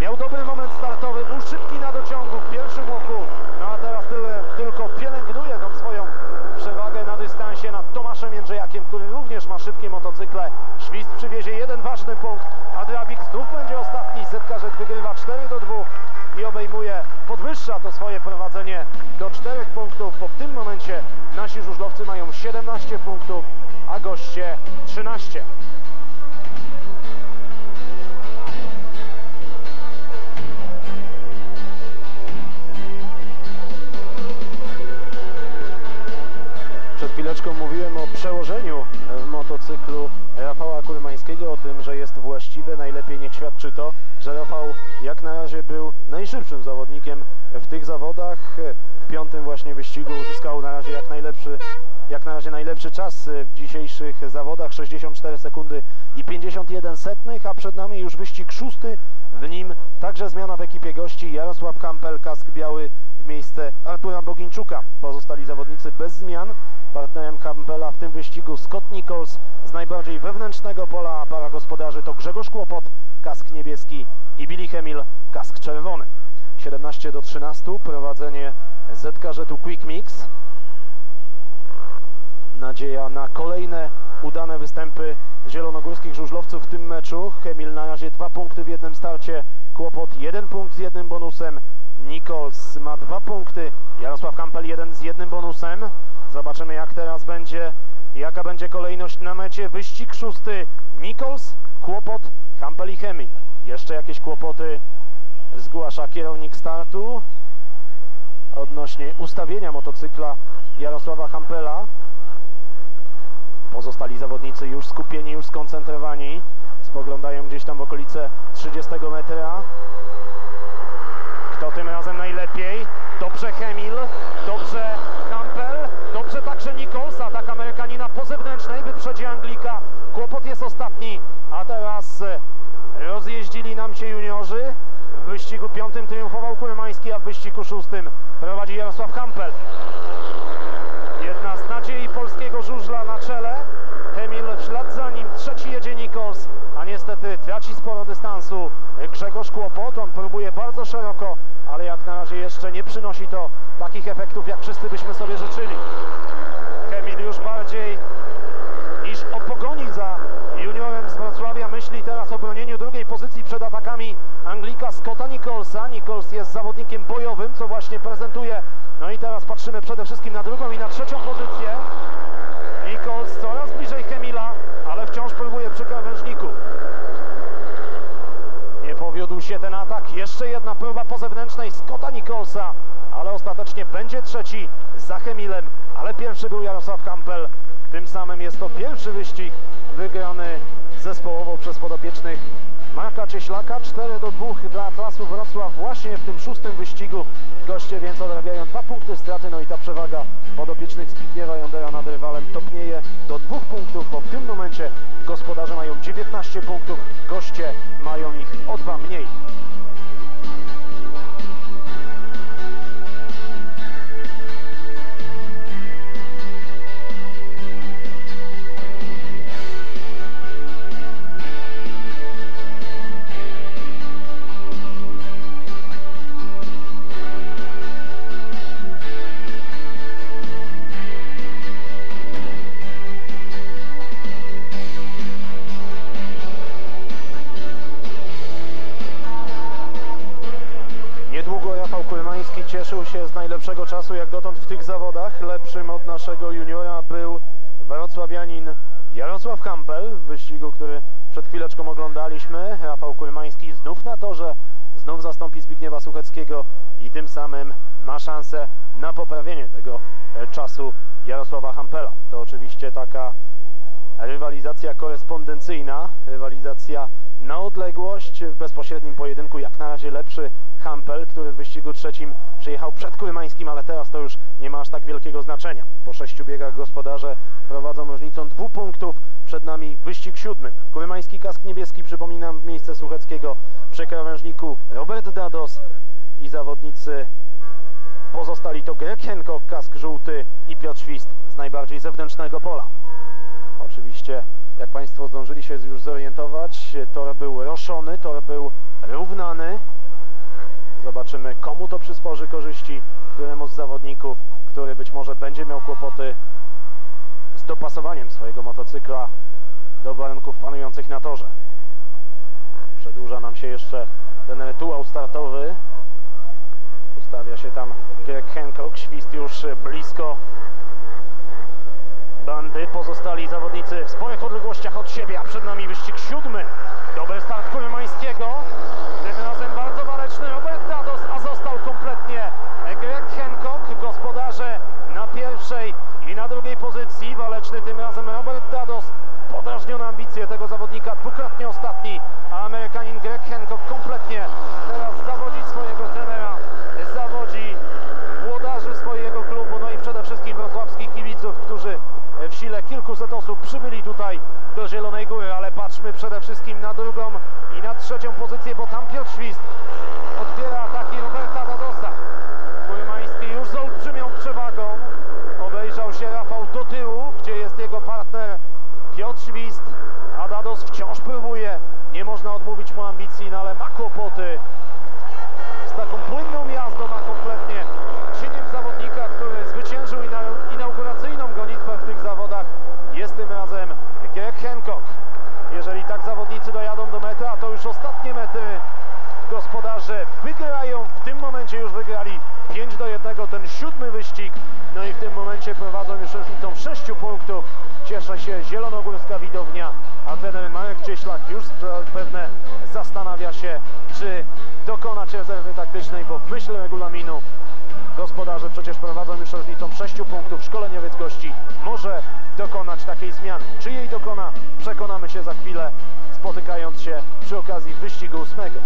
miał dobry moment startowy, był szybki na dociągu w pierwszym łoku, no a teraz tyle, tylko pielęgnuje tą swoją przewagę na dystansie nad Tomaszem Jędrzejakiem, który również ma szybkie motocykle. Świst przywiezie jeden ważny punkt, a Drabik znów będzie ostatni. Zetkarzek wygrywa 4 do 2 i obejmuje, podwyższa to swoje prowadzenie do 4 punktów, bo w tym momencie nasi żużlowcy mają 17 punktów, a goście 13. Przed chwileczką mówiłem o przełożeniu w motocyklu Rafała Kurmańskiego, o tym, że jest właściwe. Najlepiej niech świadczy to, że Rafał jak na razie był najszybszym zawodnikiem w tych zawodach. W piątym właśnie wyścigu uzyskał na razie jak najlepszy, jak na razie najlepszy czas w dzisiejszych zawodach 64 sekundy i 51 setnych, a przed nami już wyścig szósty. W nim także zmiana w ekipie gości Jarosław Kampel, kask biały w miejsce Artura Bogińczuka. Pozostali zawodnicy bez zmian. Partnerem Campbella w tym wyścigu Scott Nichols z najbardziej wewnętrznego pola, a para gospodarzy to Grzegorz Kłopot, kask niebieski i Billy Hemil, kask czerwony. 17 do 13, prowadzenie ZKŻ-u Quick Mix. Nadzieja na kolejne udane występy zielonogórskich żużlowców w tym meczu. Hemil na razie dwa punkty w jednym starcie, Kłopot jeden punkt z jednym bonusem, Nichols ma dwa punkty, Jarosław Kampel jeden z jednym bonusem. Zobaczymy jak teraz będzie, jaka będzie kolejność na mecie. Wyścig szósty, Nichols, Kłopot, Kampel i Hemil. Jeszcze jakieś kłopoty zgłasza kierownik startu odnośnie ustawienia motocykla Jarosława Hampela. Pozostali zawodnicy już skupieni, już skoncentrowani. Spoglądają gdzieś tam w okolice 30 metra. Kto tym razem najlepiej? Dobrze Hemil, dobrze Campbell, dobrze także Nichols. Atak Amerykanina po zewnętrznej wyprzedzi Anglika. Kłopot jest ostatni, a teraz e, rozjeździli nam się juniorzy. W wyścigu piątym triumfował Kurmański, a w wyścigu szóstym prowadzi Jarosław Campbell. Jedna z nadziei polskiego żużla na czele. Emil w ślad za nim, trzeci jedzie Nichols, a niestety traci sporo dystansu Grzegorz Kłopot. On próbuje bardzo szeroko, ale jak na razie jeszcze nie przynosi to takich efektów, jak wszyscy byśmy sobie życzyli. Emil już bardziej niż o pogoni za myśli teraz o bronieniu drugiej pozycji przed atakami Anglika Scotta Nicholsa. Nichols jest zawodnikiem bojowym, co właśnie prezentuje. No i teraz patrzymy przede wszystkim na drugą i na trzecią pozycję. Nichols coraz bliżej Chemila, ale wciąż próbuje przy krawężniku. Nie powiódł się ten atak. Jeszcze jedna próba po zewnętrznej Scotta Nicholsa, ale ostatecznie będzie trzeci za Chemilem, ale pierwszy był Jarosław Kampel. Tym samym jest to pierwszy wyścig wygrany zespołowo przez podopiecznych Marka Cieślaka. 4 do 2 dla Atlasu Wrocław właśnie w tym szóstym wyścigu. Goście więc odrabiają dwa punkty straty, no i ta przewaga podopiecznych Zbigniewa Jądera nad rywalem topnieje do dwóch punktów, bo w tym momencie gospodarze mają 19 punktów, goście mają ich o dwa mniej. Najlepszego czasu jak dotąd w tych zawodach. Lepszym od naszego juniora był wrocławianin Jarosław Kampel w wyścigu, który przed chwileczką oglądaliśmy. Rafał Kulmański znów na torze znów zastąpi Zbigniewa Sucheckiego i tym samym ma szansę na poprawienie tego e, czasu Jarosława Hampela. To oczywiście taka rywalizacja korespondencyjna, rywalizacja na odległość w bezpośrednim pojedynku. Jak na razie lepszy Hampel, który w wyścigu trzecim przyjechał przed Kurymańskim, ale teraz to już nie ma aż tak wielkiego znaczenia. Po sześciu biegach gospodarze prowadzą różnicą dwóch punktów. Przed nami wyścig siódmy. Kurymański kask niebieski, przypominam, w miejsce Sucheckiego przy krawężniku Robert Dados i zawodnicy pozostali to Greg Hancock, kask żółty i Piotr Świst z najbardziej zewnętrznego pola. Oczywiście, jak Państwo zdążyli się już zorientować, tor był roszony, tor był równany. Zobaczymy, komu to przysporzy korzyści, któremu z zawodników, który być może będzie miał kłopoty z dopasowaniem swojego motocykla do warunków panujących na torze. Przedłuża nam się jeszcze ten rytuał startowy. Ustawia się tam Greg Hancock, świst już blisko bandy. Pozostali zawodnicy w sporych odległościach od siebie, a przed nami wyścig siódmy. Dobry start Kurymańskiego. Tym razem bardzo waleczny Robert Dados, a został kompletnie Greg Hancock. Gospodarze na pierwszej i na drugiej pozycji. Waleczny tym razem Robert Dados. Podrażnione ambicje tego zawodnika, dwukrotnie ostatni, a Amerykanin Greg Hancock kompletnie teraz zawodzi swojego trenera, zawodzi włodarzy swojego klubu, no i przede wszystkim wrocławskich kibiców, którzy w sile kilkuset osób przybyli tutaj do Zielonej Góry, ale patrzmy przede wszystkim na drugą i na trzecią pozycję, bo tam Piotr Świst odbiera ataki Roberta Dadosa. Kurymański już z olbrzymią przewagą. Obejrzał się Rafał do tyłu, gdzie jest jego partner Piotr Świst, a Dados wciąż próbuje. Nie można odmówić mu ambicji, no ale ma kłopoty z taką płynną jazdą, a kompletnie cieniem zawodnika, który zwyciężył ina- inauguracyjną gonitwę w tych zawodach. Jest tym razem Greg Hancock. Jeżeli zawodnicy dojadą do mety, a to już ostatnie metry, gospodarze wygrają. W tym momencie już wygrali 5 do 1 ten siódmy wyścig. No i w tym momencie prowadzą już różnicą 6 punktów. Cieszy się zielonogórska widownia, a trener Marek Cieślak już zapewne zastanawia się, czy dokonać rezerwy taktycznej, bo w myśl regulaminu gospodarze przecież prowadzą już różnicą 6 punktów. Szkoleniowiec gości może dokonać takiej zmiany. Czy jej dokona, przekonamy się za chwilę, spotykając się przy okazji wyścigu ósmego.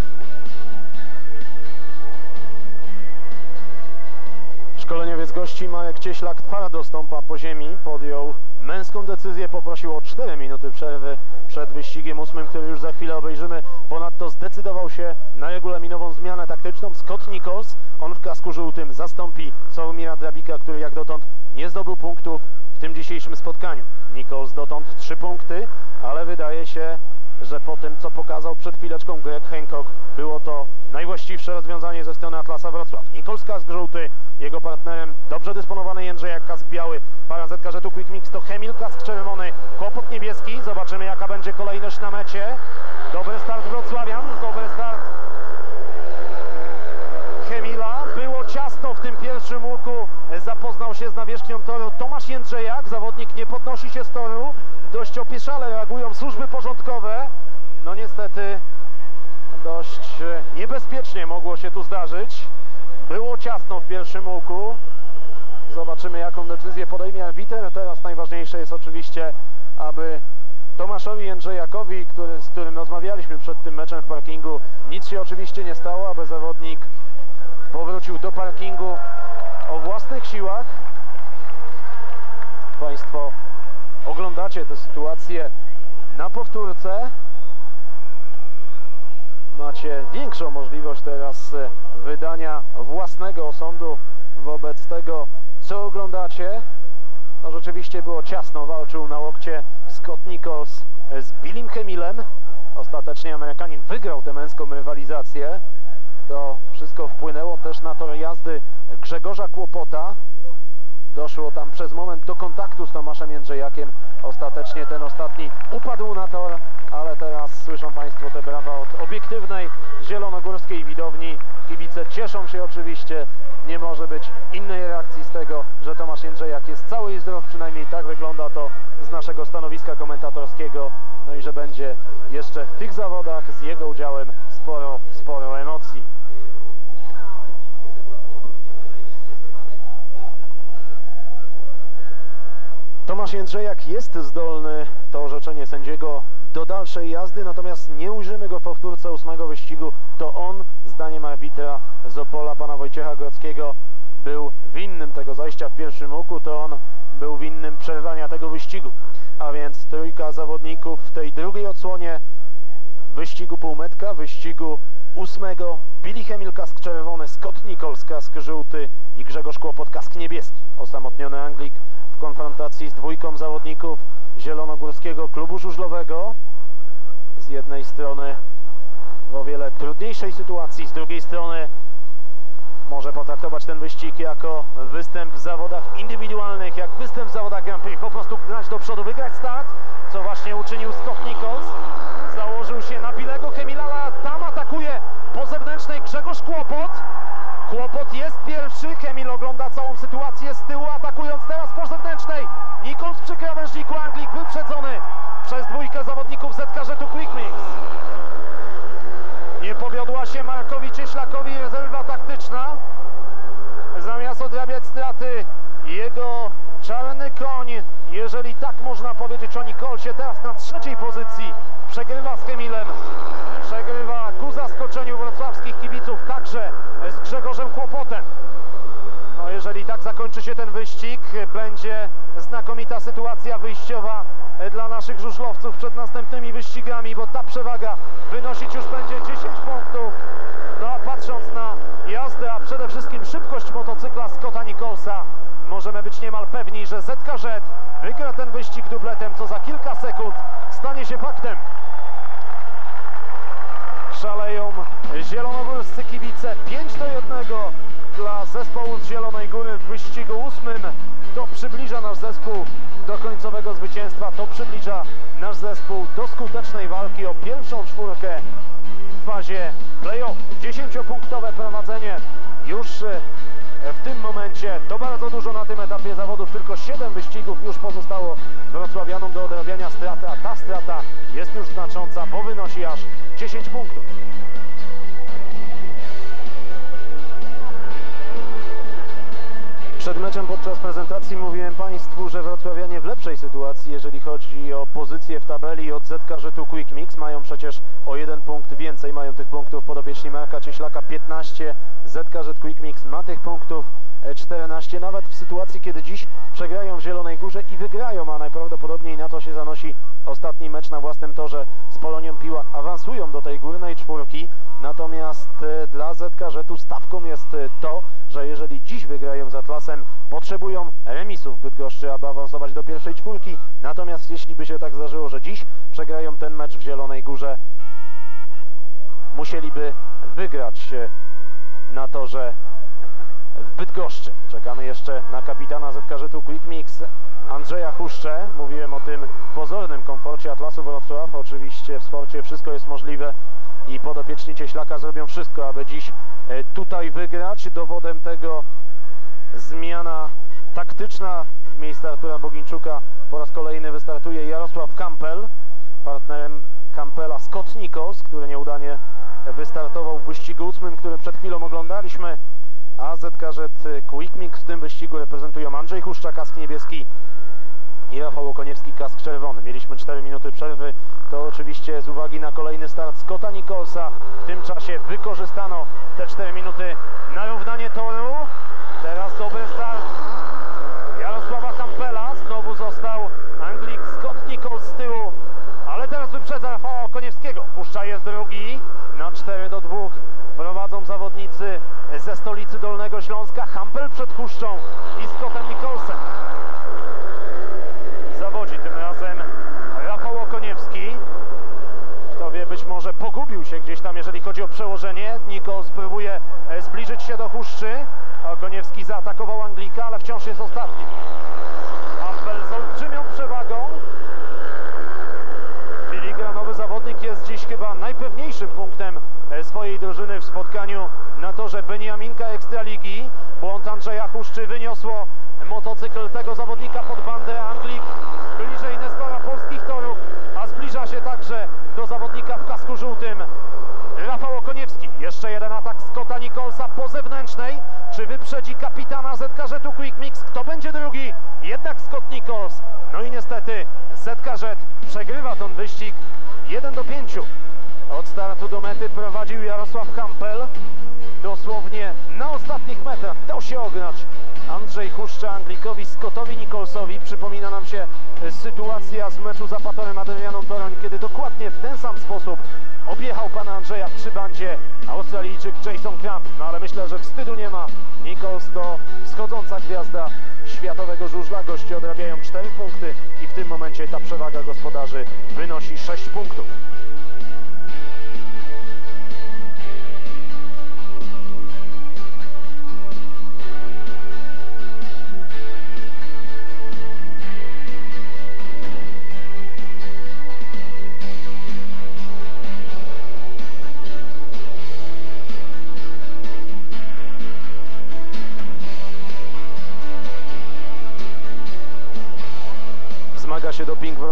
Szkoleniowiec gości Marek Cieślak twardo stąpa po ziemi, podjął męską decyzję, poprosił o 4 minuty przerwy przed wyścigiem ósmym, który już za chwilę obejrzymy. Ponadto zdecydował się na regulaminową zmianę taktyczną. Scott Nichols, on w kasku żółtym zastąpi Sławomira Drabika, który jak dotąd nie zdobył punktów w tym dzisiejszym spotkaniu. Nichols dotąd 3 punkty, ale wydaje się, że po tym, co pokazał przed chwileczką Greg Hancock, było to najwłaściwsze rozwiązanie ze strony Atlasa Wrocław. Nichols kask żółty, jego partnerem dobrze dysponowany Jędrzejak kask biały, para ZKŻ-u Quick Mix to Hemil kask czerwony, kłopot niebieski, zobaczymy jaka będzie kolejność na mecie. Dobry start Wrocławian, dobry start Chemila. Było ciasno w tym pierwszym łuku. Zapoznał się z nawierzchnią toru Tomasz Jędrzejak. Zawodnik nie podnosi się z toru. Dość opieszale reagują służby porządkowe. No niestety dość e, niebezpiecznie mogło się tu zdarzyć. Było ciasno w pierwszym łuku. Zobaczymy jaką decyzję podejmie arbiter. Teraz najważniejsze jest oczywiście, aby Tomaszowi Jędrzejakowi, który, z którym rozmawialiśmy przed tym meczem w parkingu, nic się oczywiście nie stało, aby zawodnik powrócił do parkingu o własnych siłach. Państwo oglądacie tę sytuację na powtórce. Macie większą możliwość teraz e, wydania własnego osądu wobec tego, co oglądacie. No rzeczywiście było ciasno, walczył na łokcie Scott Nichols z Billim Hemilem. Ostatecznie Amerykanin wygrał tę męską rywalizację. To wszystko wpłynęło też na tor jazdy Grzegorza Kłopota. Doszło tam przez moment do kontaktu z Tomaszem Jędrzejakiem. Ostatecznie ten ostatni upadł na tor, ale teraz słyszą Państwo te brawa od obiektywnej zielonogórskiej widowni. Kibice cieszą się oczywiście. Nie może być innej reakcji z tego, że Tomasz Jędrzejak jest cały i zdrów, przynajmniej tak wygląda to z naszego stanowiska komentatorskiego. No i że będzie jeszcze w tych zawodach z jego udziałem sporo, sporo emocji. Tomasz Jędrzejak jest zdolny, to orzeczenie sędziego, do dalszej jazdy, natomiast nie ujrzymy go w powtórce ósmego wyścigu. To on, zdaniem arbitra z Opola, pana Wojciecha Grodzkiego, był winnym tego zajścia w pierwszym łuku, to on był winnym przerwania tego wyścigu. A więc trójka zawodników w tej drugiej odsłonie wyścigu półmetka, wyścigu ósmego. Billy Hemil kask czerwony, Scott Nichols kask żółty i Grzegorz Kłopot kask niebieski. Osamotniony Anglik w konfrontacji z dwójką zawodników zielonogórskiego klubu żużlowego. Z jednej strony w o wiele trudniejszej sytuacji, z drugiej strony może potraktować ten wyścig jako występ w zawodach indywidualnych, jak występ w zawodach Grand Prix. Po prostu grać do przodu, wygrać start, co właśnie uczynił Scott Nichols. Założył się na Bilego Chemilala, tam atakuje po zewnętrznej Grzegorz Kłopot. Kłopot jest pierwszy, Chemil ogląda całą sytuację z tyłu, atakując teraz po zewnętrznej. Nichols przy krawężniku, Anglik wyprzedzony przez dwójkę zawodników ZKŻ-u Quick Mix. Nie powiodła się Markowi Cieślakowi rezerwa taktyczna. Zamiast odrabiać straty, jego czarny koń, jeżeli tak można powiedzieć o Nikolsie, teraz na trzeciej pozycji przegrywa z Chemilem. Przegrywa ku zaskoczeniu wrocławskich kibiców, także z Grzegorzem Kłopotem. No jeżeli tak zakończy się ten wyścig, będzie znakomita sytuacja wyjściowa e, dla naszych żużlowców przed następnymi wyścigami, bo ta przewaga wynosić już będzie 10 punktów. No a patrząc na jazdę, a przede wszystkim szybkość motocykla Scotta Nicholsa, możemy być niemal pewni, że ZKZ wygra ten wyścig dubletem, co za kilka sekund stanie się faktem. Szaleją zielonogórscy kibice 5 do 1 dla zespołu z Zielonej Góry w wyścigu ósmym. To przybliża nasz zespół do końcowego zwycięstwa, to przybliża nasz zespół do skutecznej walki o pierwszą czwórkę w fazie play-off. 10-punktowe prowadzenie już e, w tym momencie to bardzo dużo na tym etapie zawodów, tylko 7 wyścigów już pozostało wrocławianom do odrabiania straty, a ta strata jest już znacząca, bo wynosi aż 10 punktów. Przed meczem podczas prezentacji mówiłem Państwu, że wrocławianie w lepszej sytuacji, jeżeli chodzi o pozycję w tabeli od ZKŻ-u Quick Mix. Mają przecież o jeden punkt więcej, mają tych punktów podopieczni Marka Cieślaka 15. ZKŻ Quick Mix ma tych punktów e, 14. Nawet w sytuacji, kiedy dziś przegrają w Zielonej Górze i wygrają, a najprawdopodobniej na to się zanosi ostatni mecz na własnym torze z Polonią Piła, awansują do tej górnej czwórki. Natomiast e, dla ZKŻ-u stawką jest e, to, że jeżeli dziś wygrają z Atlasem, potrzebują remisów w Bydgoszczy, aby awansować do pierwszej czwórki. Natomiast jeśli by się tak zdarzyło, że dziś przegrają ten mecz w Zielonej Górze, musieliby wygrać na torze w Bydgoszczy. Czekamy jeszcze na kapitana ZKŻ-u Quick Mix Andrzeja Huszcze. Mówiłem o tym pozornym komforcie Atlasu Wrocław. Oczywiście w sporcie wszystko jest możliwe i podopieczni Cieślaka zrobią wszystko, aby dziś e, tutaj wygrać. Dowodem tego zmiana taktyczna w miejscu Artura Bogińczuka. Po raz kolejny wystartuje Jarosław Kampel. Partnerem Kampela Scott Nichols, który nieudanie wystartował w wyścigu ósmym, który przed chwilą oglądaliśmy. A ZKZ Quick Mix w tym wyścigu reprezentują Andrzej Huszcza, kask niebieski i Rafał Okoniewski, kask czerwony. Mieliśmy 4 minuty przerwy, to oczywiście z uwagi na kolejny start Scotta Nicholsa. W tym czasie wykorzystano te 4 minuty na równanie toru. Teraz dobry start Jarosława Kampela. Znowu został Anglik Scott Nichols z tyłu, ale teraz wyprzedza Rafała Okoniewskiego. Puszcza jest drugi na 4 do 2. Prowadzą zawodnicy ze stolicy Dolnego Śląska. Hampel przed Huszczą i Scottem Nicholsem. Zawodzi tym razem Rafał Okoniewski. Kto wie, być może pogubił się gdzieś tam, jeżeli chodzi o przełożenie. Nichols próbuje e, zbliżyć się do Huszczy. Okoniewski zaatakował Anglika, ale wciąż jest ostatni. Hampel z olbrzymią przewagą. Filigranowy zawodnik jest dziś chyba najpewniejszym punktem e, swojej drużyny w spotkaniu na torze Beniaminka Ekstraligi. Błąd Andrzeja Huszczy wyniosło motocykl tego zawodnika pod bandę Anglik bliżej Nestora polskich torów, zbliża się także do zawodnika w kasku żółtym Rafał Okoniewski. Jeszcze jeden atak Scotta Nicholsa po zewnętrznej. Czy wyprzedzi kapitana ZKŻ-u Quick Mix? Kto będzie drugi? Jednak Scott Nichols. No i niestety ZKŻ przegrywa ten wyścig 1 do 5. Od startu do mety prowadził Jarosław Hampel. Dosłownie na ostatnich metrach dał się ograć Andrzej Huszcza Anglikowi Scottowi Nicholsowi. Przypomina nam się e, sytuacja z meczu z Apatorem Adrianą Toruń, kiedy dokładnie w ten sam sposób objechał pana Andrzeja przy bandzie Australijczyk Jason Kramp. No ale myślę, że wstydu nie ma. Nichols to wschodząca gwiazda światowego żużla. Goście odrabiają 4 punkty i w tym momencie ta przewaga gospodarzy wynosi 6 punktów.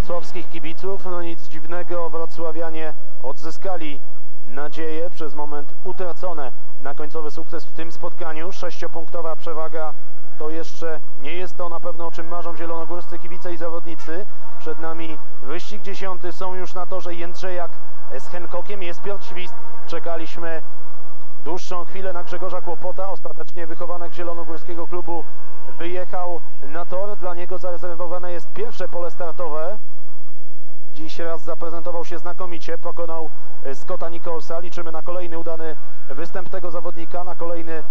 Wrocławskich kibiców. No nic dziwnego, wrocławianie odzyskali nadzieję przez moment utracone na końcowy sukces w tym spotkaniu. Sześciopunktowa przewaga to jeszcze nie jest to na pewno o czym marzą zielonogórscy kibice i zawodnicy. Przed nami wyścig dziesiąty, są już na torze Jędrzejak z Henkockiem, jest Piotr Świst. Czekaliśmy dłuższą chwilę na Grzegorza Kłopota. Ostatecznie wychowanek zielonogórskiego klubu wyjechał na tor. Dla niego zarezerwowane jest pierwsze pole startowe. Dziś raz zaprezentował się znakomicie, pokonał Scotta Nicholsa. Liczymy na kolejny udany występ tego zawodnika, na kolejny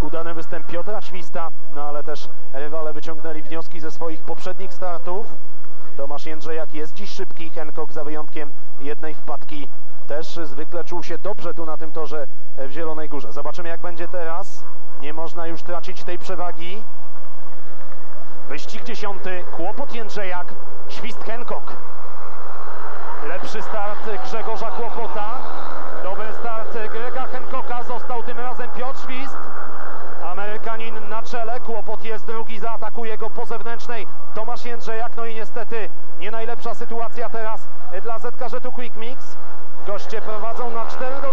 udany występ Piotra Śwista, no ale też rywale wyciągnęli wnioski ze swoich poprzednich startów. Tomasz Jędrzejak jest dziś szybki, Hancock za wyjątkiem jednej wpadki też zwykle czuł się dobrze tu na tym torze w Zielonej Górze. Zobaczymy jak będzie teraz. Nie można już tracić tej przewagi. Wyścig dziesiąty, kłopot Jędrzejak, świst Hancock. Lepszy start Grzegorza Kłopota. Dobry start Grega Hancocka. Został tym razem Piotr Świst. Amerykanin na czele. Kłopot jest drugi. Zaatakuje go po zewnętrznej. Tomasz Jędrzejak. No i niestety nie najlepsza sytuacja teraz dla ZKŻ-u Quick Mix. Goście prowadzą na 4 do 2.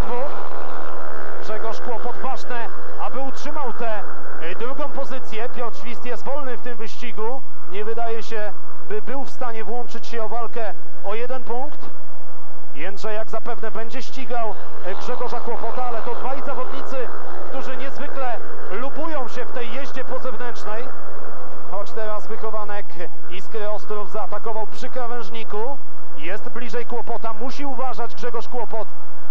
Grzegorz Kłopot ważne, aby utrzymał tę e, drugą pozycję. Piotr Świst jest wolny w tym wyścigu. Nie wydaje się, by był w stanie włączyć się o walkę o jeden punkt. Jędrzejak zapewne będzie ścigał e, Grzegorza Kłopota, ale to dwaj zawodnicy, którzy niezwykle lubują się w tej jeździe po zewnętrznej. Choć teraz wychowanek Iskry Ostrów zaatakował przy krawężniku. Jest bliżej Kłopota, musi uważać Grzegorz Kłopot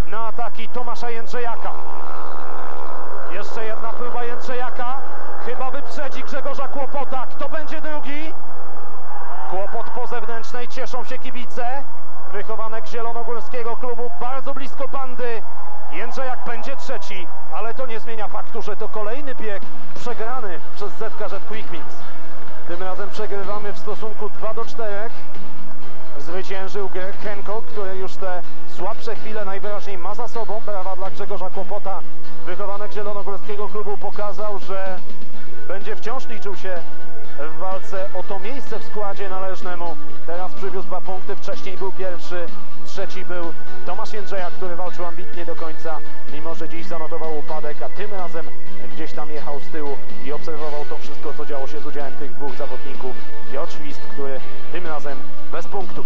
na ataki Tomasza Jędrzejaka. Jeszcze jedna próba Jędrzejaka. Chyba wyprzedzi Grzegorza Kłopota. Kto będzie drugi? Kłopot po zewnętrznej, cieszą się kibice. Wychowanek zielonogórskiego klubu bardzo blisko bandy. Jędrzejak będzie trzeci, ale to nie zmienia faktu, że to kolejny bieg przegrany przez ZKZ Quick Mix. Tym razem przegrywamy w stosunku 2 do 4. Zwyciężył Hancock, który już te słabsze chwile najwyraźniej ma za sobą. Brawa dla Grzegorza Kłopota. Wychowanek zielonogórskiego klubu pokazał, że będzie wciąż liczył się w walce o to miejsce w składzie należnemu. Przywiózł dwa punkty, wcześniej był pierwszy, trzeci był Tomasz Jędrzeja, który walczył ambitnie do końca, mimo że dziś zanotował upadek, a tym razem gdzieś tam jechał z tyłu i obserwował to wszystko, co działo się z udziałem tych dwóch zawodników. Piotr Świst, który tym razem bez punktu.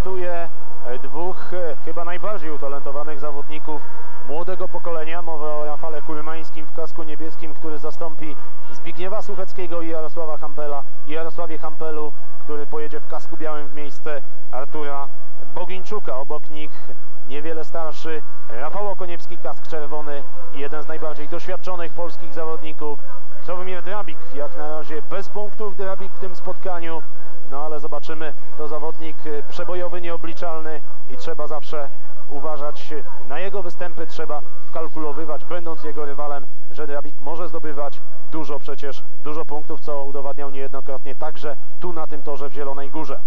Nim wystartuje e, dwóch e, chyba najbardziej utalentowanych zawodników młodego pokolenia. Mowa o Rafale Kulmańskim w kasku niebieskim, który zastąpi Zbigniewa Sucheckiego i Jarosława Hampela. I Jarosławie Hampelu, który pojedzie w kasku białym w miejsce Artura Bogińczuka. Obok nich niewiele starszy Rafał Okoniewski, kask czerwony i jeden z najbardziej doświadczonych polskich zawodników Sławomir Drabik, jak na razie bez punktów Drabik w tym spotkaniu, no ale zobaczymy, to zawodnik e, przebojowy, nieobliczalny i trzeba zawsze uważać e, na jego występy, trzeba wkalkulowywać, będąc jego rywalem, że Drabik może zdobywać dużo przecież, dużo punktów, co udowadniał niejednokrotnie także tu na tym torze w Zielonej Górze.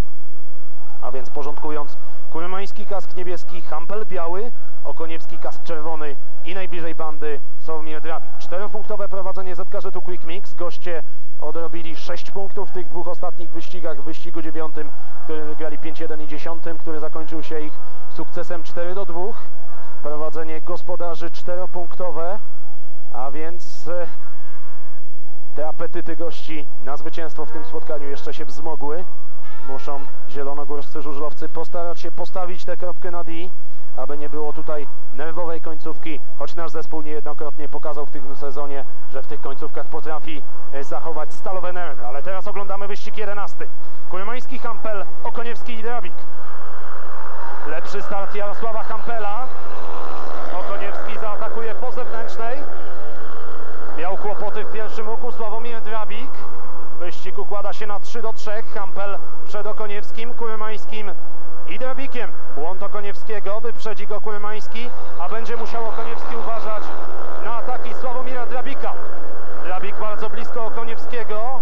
A więc porządkując, Kurmański kask niebieski, Hampel biały, Okoniewski kask czerwony i najbliżej bandy Sławomir Drabik. Czteropunktowe prowadzenie ZKŻ-u Quick Mix. Goście odrobili 6 punktów w tych dwóch ostatnich wyścigach. W wyścigu dziewiątym, w którym wygrali 5-1 i 10, który zakończył się ich sukcesem 4 do 2. Prowadzenie gospodarzy czteropunktowe, a więc e, te apetyty gości na zwycięstwo w tym spotkaniu jeszcze się wzmogły. Muszą zielonogórscy żużlowcy postarać się postawić tę kropkę na D, aby nie było tutaj nerwowej końcówki, choć nasz zespół niejednokrotnie pokazał w tym sezonie, że w tych końcówkach potrafi e, zachować stalowe nerwy. Ale teraz oglądamy wyścig 11. Kurmański, Hampel, Okoniewski i Drabik. Lepszy start Jarosława Hampela. Okoniewski zaatakuje po zewnętrznej. Miał kłopoty w pierwszym łuku Sławomir Drabik. Wyścig układa się na 3 do 3. Hampel przed Okoniewskim, Kurmańskim i Drabikiem. Błąd Okoniewskiego, wyprzedzi go Kurmański, a będzie musiał Okoniewski uważać na ataki Sławomira Drabika. Drabik bardzo blisko Okoniewskiego.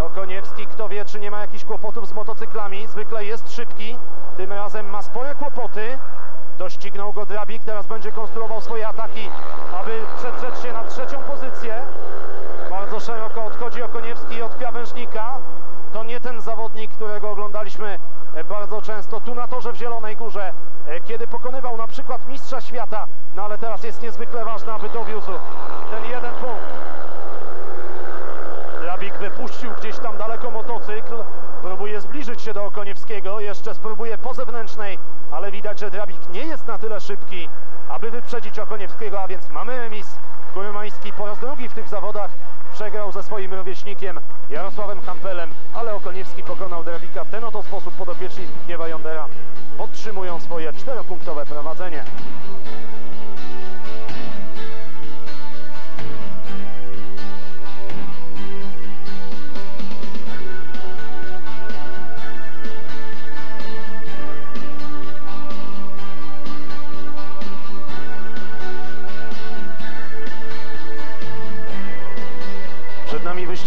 Okoniewski, kto wie, czy nie ma jakichś kłopotów z motocyklami. Zwykle jest szybki, tym razem ma spore kłopoty. Doścignął go Drabik, teraz będzie konstruował swoje ataki, aby przedrzeć się na trzecią pozycję. Bardzo szeroko odchodzi Okoniewski od krawężnika. To nie ten zawodnik, którego oglądaliśmy e, bardzo często tu na torze w Zielonej Górze, e, kiedy pokonywał na przykład mistrza świata, no ale teraz jest niezwykle ważne, aby dowiózł ten jeden punkt. Drabik wypuścił gdzieś tam daleko motocykl, próbuje zbliżyć się do Okoniewskiego, jeszcze spróbuje po zewnętrznej, ale widać, że Drabik nie jest na tyle szybki, aby wyprzedzić Okoniewskiego, a więc mamy remis. Kurymański po raz drugi w tych zawodach przegrał ze swoim rówieśnikiem Jarosławem Hampelem, ale Okoniewski pokonał Drabika w ten oto sposób podopieczni Zbigniewa Jondera podtrzymują swoje czteropunktowe prowadzenie.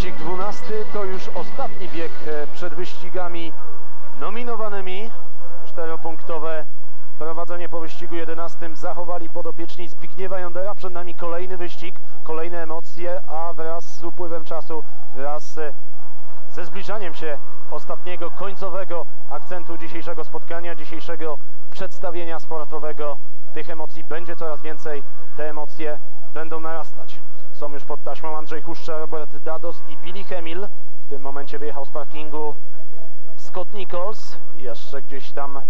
Wyścig 12, to już ostatni bieg e, przed wyścigami nominowanymi. Czteropunktowe prowadzenie po wyścigu 11 zachowali podopieczni Zbigniewa Jondera. Przed nami kolejny wyścig, kolejne emocje, a wraz z upływem czasu, wraz e, ze zbliżaniem się ostatniego, końcowego akcentu dzisiejszego spotkania, dzisiejszego przedstawienia sportowego, tych emocji będzie coraz więcej, te emocje będą narastać. Są już pod taśmą Andrzej Huszcza, Robert Dados i Billy Hemil. W tym momencie wyjechał z parkingu Scott Nichols. Jeszcze gdzieś tam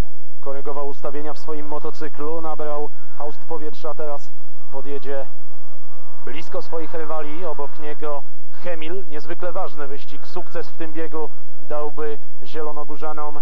korygował ustawienia w swoim motocyklu. Nabrał haust powietrza, teraz podjedzie blisko swoich rywali. Obok niego Hemil. Niezwykle ważny wyścig. Sukces w tym biegu dałby zielonogórzanom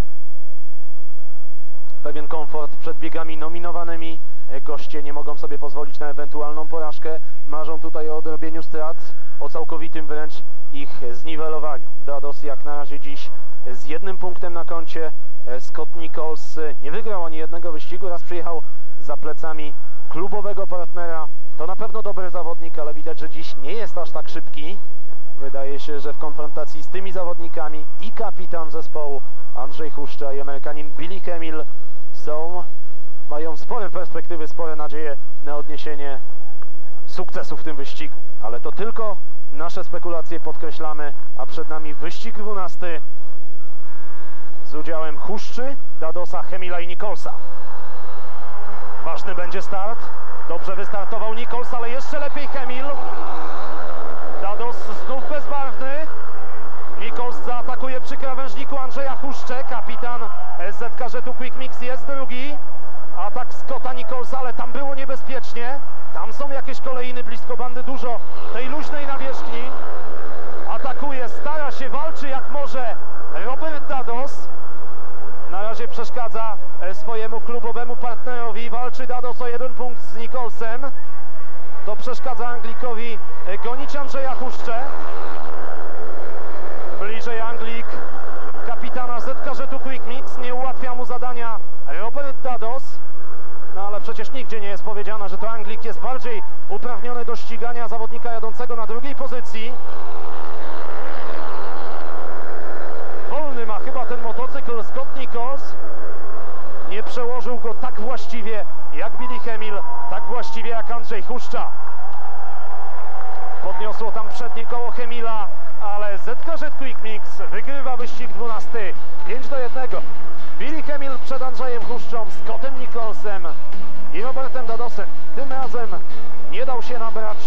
pewien komfort przed biegami nominowanymi. Goście nie mogą sobie pozwolić na ewentualną porażkę. Marzą tutaj o odrobieniu strat, o całkowitym wręcz ich zniwelowaniu. Dados jak na razie dziś z jednym punktem na koncie. E, Scott Nichols e, nie wygrał ani jednego wyścigu, raz przyjechał za plecami klubowego partnera. To na pewno dobry zawodnik, ale widać, że dziś nie jest aż tak szybki. Wydaje się, że w konfrontacji z tymi zawodnikami i kapitan zespołu Andrzej Huszcza i Amerykanin Billy Hemil są, mają spore perspektywy, spore nadzieje na odniesienie sukcesu w tym wyścigu. Ale to tylko nasze spekulacje podkreślamy, a przed nami wyścig 12 z udziałem Huszczy, Dadosa, Chemila i Nikolsa. Ważny będzie start. Dobrze wystartował Nikols, ale jeszcze lepiej Chemil. Dados znów bezbarwny. Nichols zaatakuje przy krawężniku Andrzeja Huszcze. Kapitan ZKŻ-u Quick Mix jest drugi. Atak Scotta Nicholsa, ale tam było niebezpiecznie. Tam są jakieś kolejny blisko bandy, dużo tej luźnej nawierzchni. Atakuje, stara się, walczy jak może Robert Dados. Na razie przeszkadza e, swojemu klubowemu partnerowi. Walczy Dados o jeden punkt z Nicholsem. To przeszkadza Anglikowi e, gonić Andrzeja Huszcze. Bliżej Anglik kapitana ZKŻ-u Quick Mix. Nie ułatwia mu zadania Robert Dados. No ale przecież nigdzie nie jest powiedziane, że to Anglik jest bardziej uprawniony do ścigania zawodnika jadącego na drugiej pozycji. Wolny ma chyba ten motocykl Scott Nichols. Nie przełożył go tak właściwie jak Billy Hemil, tak właściwie jak Andrzej Huszcza. Podniosło tam przednie koło Hemila, ale ZKZ Quick Mix wygrywa wyścig 12. 5 do 1. Billy Hemil przed Andrzejem Huszczą, Scottem Nicholsem i Robertem Dadosem. Tym razem nie dał się nabrać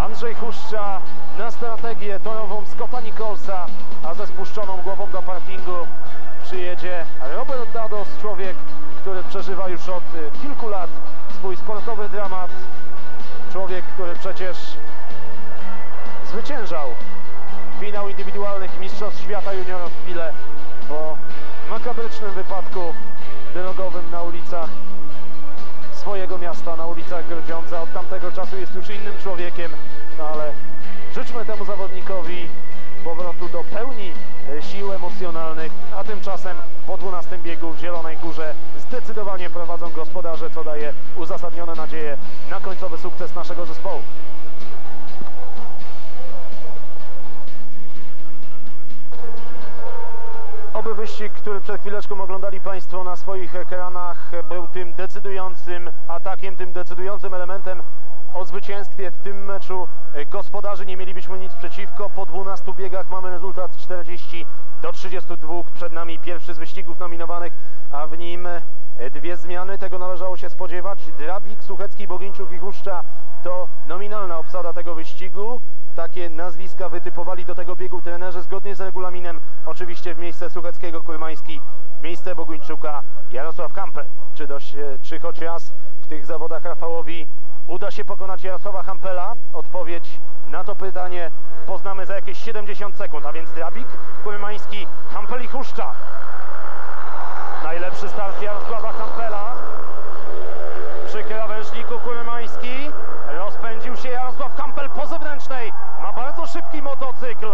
Andrzej Huszcza na strategię torową Scotta Nicholsa, a ze spuszczoną głową do parkingu przyjedzie Robert Dados, człowiek, który przeżywa już od y, kilku lat swój sportowy dramat. Człowiek, który przecież zwyciężał finał indywidualnych Mistrzostw Świata Juniorów w Pile po makabrycznym wypadku drogowym na ulicach swojego miasta, na ulicach Grodziądza. Od tamtego czasu jest już innym człowiekiem, no ale życzmy temu zawodnikowi powrotu do pełni e, sił emocjonalnych, a tymczasem po 12 biegu w Zielonej Górze zdecydowanie prowadzą gospodarze, co daje uzasadnione nadzieje na końcowy sukces naszego zespołu. Oby wyścig, który przed chwileczką oglądali Państwo na swoich ekranach, był tym decydującym atakiem, tym decydującym elementem o zwycięstwie w tym meczu. Gospodarzy nie mielibyśmy nic przeciwko. Po 12 biegach mamy rezultat 40 do 32. Przed nami pierwszy z wyścigów nominowanych, a w nim dwie zmiany. Tego należało się spodziewać. Drabik, Suchecki, Bogińczuk i Huszcza to nominalna obsada tego wyścigu. Takie nazwiska wytypowali do tego biegu trenerzy zgodnie z regulaminem. Oczywiście w miejsce Sucheckiego Kurmański, w miejsce Boguńczuka Jarosław Kampel. Czy, dość, e, czy chociaż w tych zawodach Rafałowi uda się pokonać Jarosława Hampela? Odpowiedź na to pytanie poznamy za jakieś 70 sekund, a więc Drabik, Kurmański, Hampel i Huszcza. Najlepszy start Jarosława Hampela. Przy krawężniku Kurmański rozpędził się Jarosław Kampel po zewnętrznej. Ma bardzo szybki motocykl.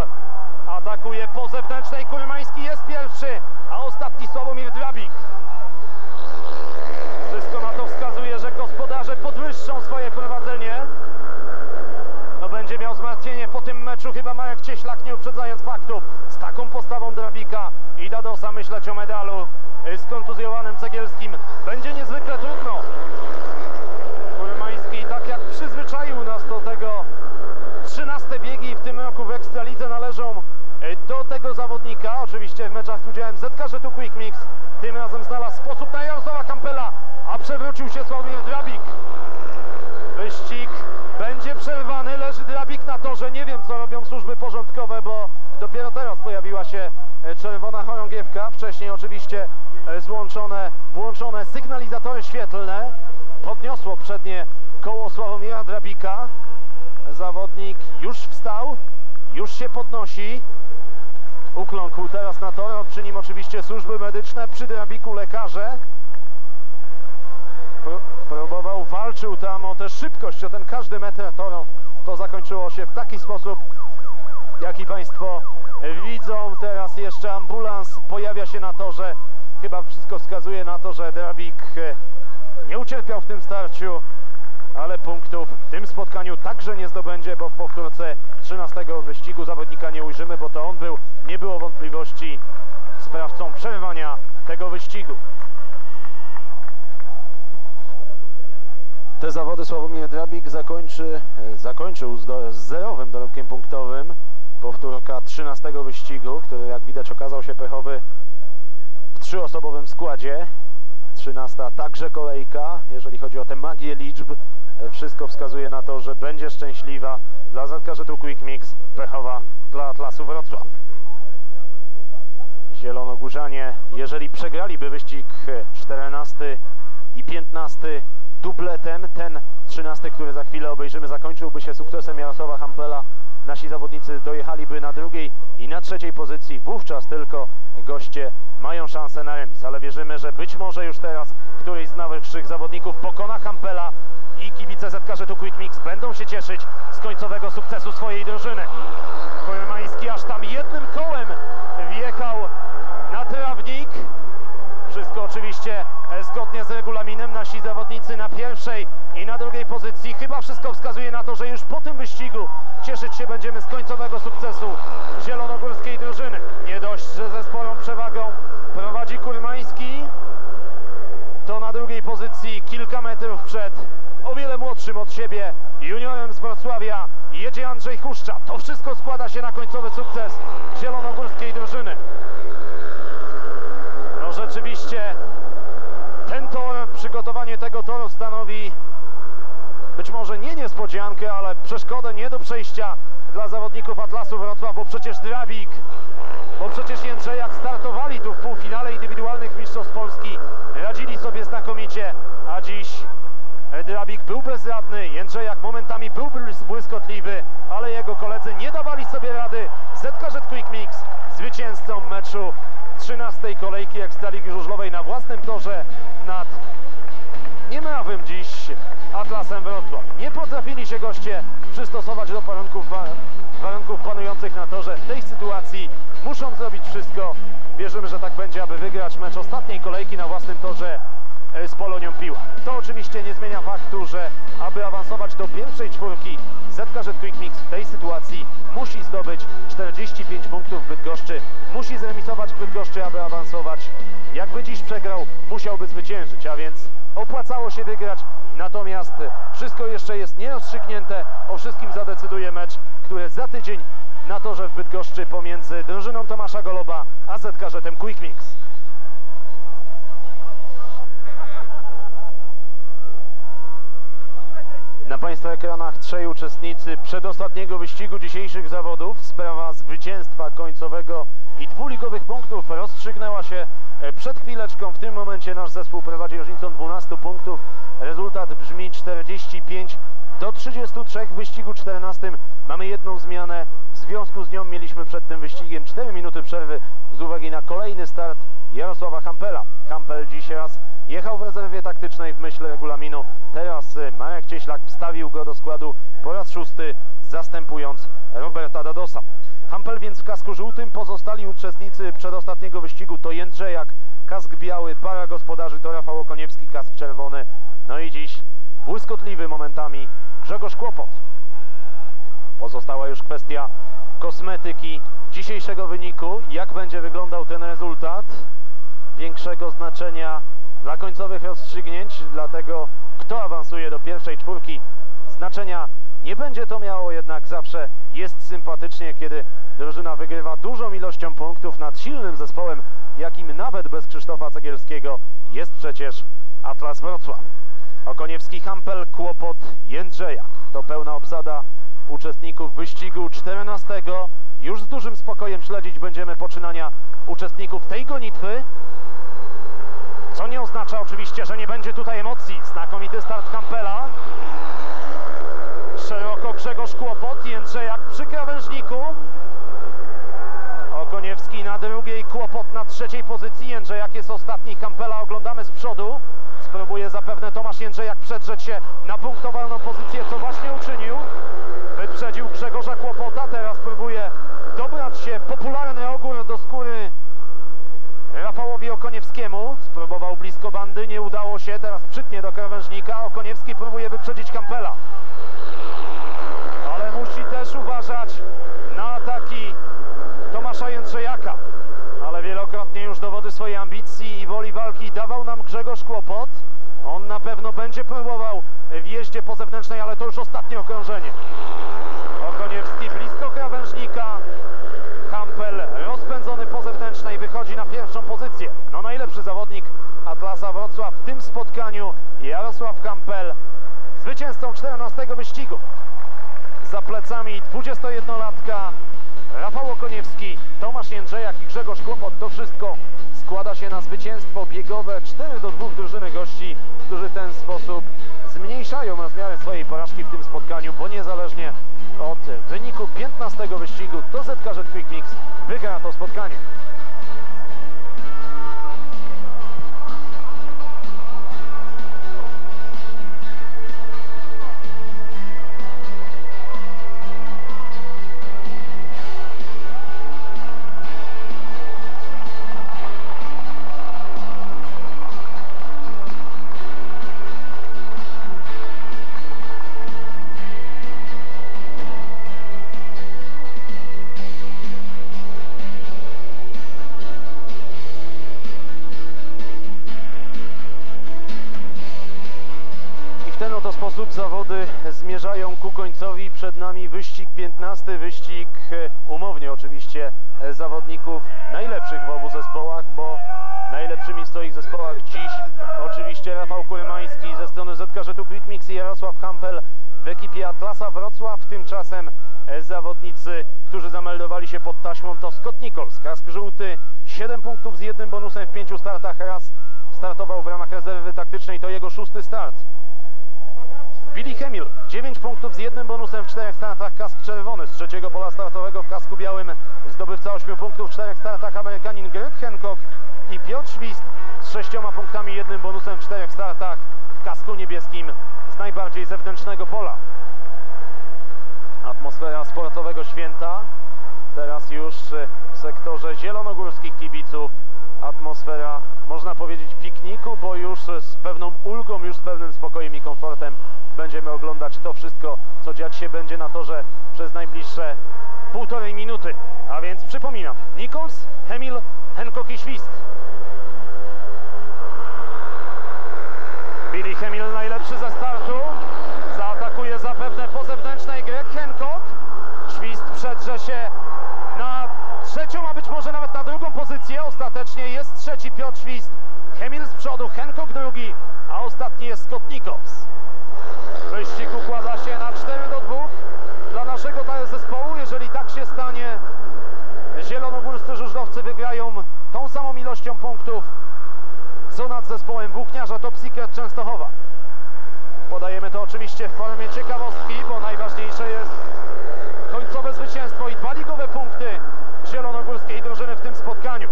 Atakuje po zewnętrznej. Kurmański jest pierwszy, a ostatni Sławomir Drabik. Wszystko na to wskazuje, że gospodarze podwyższą swoje prowadzenie. No będzie miał zmartwienie po tym meczu chyba Marek Cieślak, nie uprzedzając faktów. Z taką postawą Drabika i Dadosa myśleć o medalu z kontuzjowanym Cegielskim. Będzie niezwykle trudno. Kurmański, tak jak przyzwyczaił nas do tego, 13 biegi w tym roku w Ekstralidze należą e, do tego zawodnika. Oczywiście w meczach z udziałem ZK tu Quick Mix. Tym razem znalazł sposób na Jarosława Kampela, a przewrócił się Sławomir Drabik. Wyścig będzie przerwany, leży Drabik na torze. Nie wiem, co robią służby porządkowe, bo dopiero teraz pojawiła się e, czerwona chorągiewka. Wcześniej oczywiście e, złączone, włączone sygnalizatory świetlne. Podniosło przednie koło Sławomira Drabika. Zawodnik już wstał, już się podnosi. Ukląkł teraz na tor, przy nim oczywiście służby medyczne, przy Drabiku lekarze. Pró- próbował, walczył tam o tę szybkość, o ten każdy metr toru. To zakończyło się w taki sposób, jaki Państwo widzą. Teraz jeszcze ambulans pojawia się na torze. Chyba wszystko wskazuje na to, że Drabik e, nie ucierpiał w tym starciu, ale punktów w tym spotkaniu także nie zdobędzie, bo w powtórce 13 wyścigu zawodnika nie ujrzymy, bo to on był, nie było wątpliwości, sprawcą przerwania tego wyścigu. Te zawody Sławomir Drabik zakończy, e, zakończył z, z zerowym dorobkiem punktowym. Powtórka 13 wyścigu, który jak widać okazał się pechowy w trzyosobowym składzie. 13 także kolejka, jeżeli chodzi o tę magię liczb. e, Wszystko wskazuje na to, że będzie szczęśliwa dla ZK Quick Mix, pechowa dla Atlasu Wrocław. Zielonogórzanie, jeżeli przegraliby wyścig e, 14 i 15 dubletem, ten 13, który za chwilę obejrzymy, zakończyłby się sukcesem Jarosława Hampela. Nasi zawodnicy dojechaliby na drugiej i na trzeciej pozycji. Wówczas tylko goście mają szansę na remis, ale wierzymy, że być może już teraz któryś z najwyższych zawodników pokona Hampela i kibice ZKŻ-u Quick Mix będą się cieszyć z końcowego sukcesu swojej drużyny. Korymański aż tam jednym kołem wjechał na trawnik. Oczywiście e, zgodnie z regulaminem. Nasi zawodnicy na pierwszej i na drugiej pozycji. Chyba wszystko wskazuje na to, że już po tym wyścigu cieszyć się będziemy z końcowego sukcesu zielonogórskiej drużyny. Nie dość, że ze sporą przewagą prowadzi Kurmański, to na drugiej pozycji kilka metrów przed o wiele młodszym od siebie juniorem z Wrocławia jedzie Andrzej Huszcza. To wszystko składa się na końcowy sukces zielonogórskiej drużyny. No rzeczywiście ten tor, przygotowanie tego toru stanowi być może nie niespodziankę, ale przeszkodę nie do przejścia dla zawodników Atlasu Wrocław, bo przecież Drawik, bo przecież Jędrzejak startowali tu w półfinale indywidualnych Mistrzostw Polski, radzili sobie znakomicie, a dziś Drabik był bezradny, Jędrzejak momentami był błys- błyskotliwy, ale jego koledzy nie dawali sobie rady. ZKZ Quick Mix zwycięzcą meczu 13 kolejki Ekstraligi Żużlowej na własnym torze nad niemrawym dziś Atlasem Wrocław. Nie potrafili się goście przystosować do warunków, wa- warunków panujących na torze. W tej sytuacji muszą zrobić wszystko. Wierzymy, że tak będzie, aby wygrać mecz ostatniej kolejki na własnym torze z Polonią Piła. To oczywiście nie zmienia faktu, że aby awansować do pierwszej czwórki ZKZ Quick Mix w tej sytuacji musi zdobyć 45 punktów w Bydgoszczy. Musi zremisować w Bydgoszczy, aby awansować. Jakby dziś przegrał, musiałby zwyciężyć, a więc opłacało się wygrać. Natomiast wszystko jeszcze jest nierozstrzygnięte. O wszystkim zadecyduje mecz, który za tydzień na torze w Bydgoszczy pomiędzy drużyną Tomasza Goloba a ZKZ Quick Mix. Na Państwa ekranach trzej uczestnicy przedostatniego wyścigu dzisiejszych zawodów. Sprawa zwycięstwa końcowego i dwuligowych punktów rozstrzygnęła się e, przed chwileczką. W tym momencie nasz zespół prowadzi różnicą 12 punktów. Rezultat brzmi 45 do 33 w wyścigu 14. Mamy jedną zmianę. W związku z nią mieliśmy przed tym wyścigiem 4 minuty przerwy z uwagi na kolejny start Jarosława Hampela. Hampel dziś raz jechał taktycznej w myśl regulaminu. Teraz y, Marek Cieślak wstawił go do składu po raz szósty, zastępując Roberta Dadosa. Hampel więc w kasku żółtym, pozostali uczestnicy przedostatniego wyścigu to Jędrzejak, kask biały, para gospodarzy to Rafał Okoniewski, kask czerwony. No i dziś błyskotliwy momentami Grzegorz Kłopot. Pozostała już kwestia kosmetyki dzisiejszego wyniku. Jak będzie wyglądał ten rezultat? Większego znaczenia dla końcowych rozstrzygnięć, dlatego kto awansuje do pierwszej czwórki znaczenia nie będzie to miało, jednak zawsze jest sympatycznie, kiedy drużyna wygrywa dużą ilością punktów nad silnym zespołem, jakim nawet bez Krzysztofa Cegielskiego jest przecież Atlas Wrocław. Okoniewski, Hampel, Kłopot, Jędrzejak. To pełna obsada uczestników wyścigu 14. Już z dużym spokojem śledzić będziemy poczynania uczestników tej gonitwy. Co nie oznacza oczywiście, że nie będzie tutaj emocji. Znakomity start Hampela. Szeroko Grzegorz Kłopot, Jędrzejak przy krawężniku. Okoniewski na drugiej, Kłopot na trzeciej pozycji. Jędrzejak jest ostatni, Hampela oglądamy z przodu. Spróbuje zapewne Tomasz Jędrzejak przedrzeć się na punktowaną pozycję, co właśnie uczynił. Wyprzedził Grzegorza Kłopota, teraz próbuje dobrać się popularny ogór do skóry Rafałowi Okoniewskiemu. Spróbował blisko bandy, nie udało się, teraz przytnie do krawężnika. Okoniewski próbuje wyprzedzić Kampela. Ale musi też uważać na ataki Tomasza Jędrzejaka. Ale wielokrotnie już dowody swojej ambicji i woli walki dawał nam Grzegorz Kłopot. On na pewno będzie próbował w jeździe po zewnętrznej, ale to już ostatnie okrążenie. Okoniewski blisko krawężnika. Hampel rozpędzony po zewnętrznej wychodzi na pierwszą pozycję. No najlepszy zawodnik Atlasa Wrocław w tym spotkaniu Jarosław Hampel, zwycięzcą 14 wyścigu. Za plecami 21-latka Rafał Okoniewski, Tomasz Jędrzejak i Grzegorz Kłopot. To wszystko składa się na zwycięstwo biegowe 4 do 2 drużyny gości, którzy w ten sposób zmniejszają rozmiary swojej porażki w tym spotkaniu, bo niezależnie od wyniku 15 wyścigu to ZKZ Quick Mix wygra to spotkanie. Zmierzają ku końcowi. Przed nami wyścig 15, wyścig e, umownie oczywiście e, zawodników najlepszych w obu zespołach, bo najlepszymi w swoich zespołach dziś oczywiście Rafał Kurmański ze strony ZKŻ-u Quick Mix i Jarosław Hampel w ekipie Atlasa Wrocław. Tymczasem e, zawodnicy, którzy zameldowali się pod taśmą to Scott Nichols, kask żółty, 7 punktów z jednym bonusem w pięciu startach, raz startował w ramach rezerwy taktycznej, to jego szósty start. Billy Hemil, 9 punktów z jednym bonusem w czterech startach, kask czerwony z trzeciego pola startowego w kasku białym, zdobywca 8 punktów w czterech startach. Amerykanin Greg Hancock i Piotr Świst z sześcioma punktami, jednym bonusem w czterech startach w kasku niebieskim z najbardziej zewnętrznego pola. Atmosfera sportowego święta, teraz już w sektorze zielonogórskich kibiców atmosfera, można powiedzieć, pikniku, bo już z pewną ulgą, już z pewnym spokojem i komfortem będziemy oglądać to wszystko, co dziać się będzie na torze przez najbliższe półtorej minuty. A więc przypominam, Nichols, Hemil, Hancock i Świst. Billy Hemil najlepszy ze startu. Zaatakuje zapewne po zewnętrznej Greg Hancock. Świst przedrze się na trzecią, a być może nawet na drugą pozycję. Ostatecznie jest trzeci Piotr Świst. Hemil z przodu, Hancock drugi, a ostatni jest Scott Nichols. Wyścig układa się na 4 do 2 dla naszego zespołu. Jeżeli tak się stanie, zielonogórscy żużlowcy wygrają tą samą ilością punktów co nad zespołem Włókniarza Top Secret Częstochowa. Podajemy to oczywiście w formie ciekawostki, bo najważniejsze jest końcowe zwycięstwo i dwa ligowe punkty zielonogórskiej drużyny w tym spotkaniu.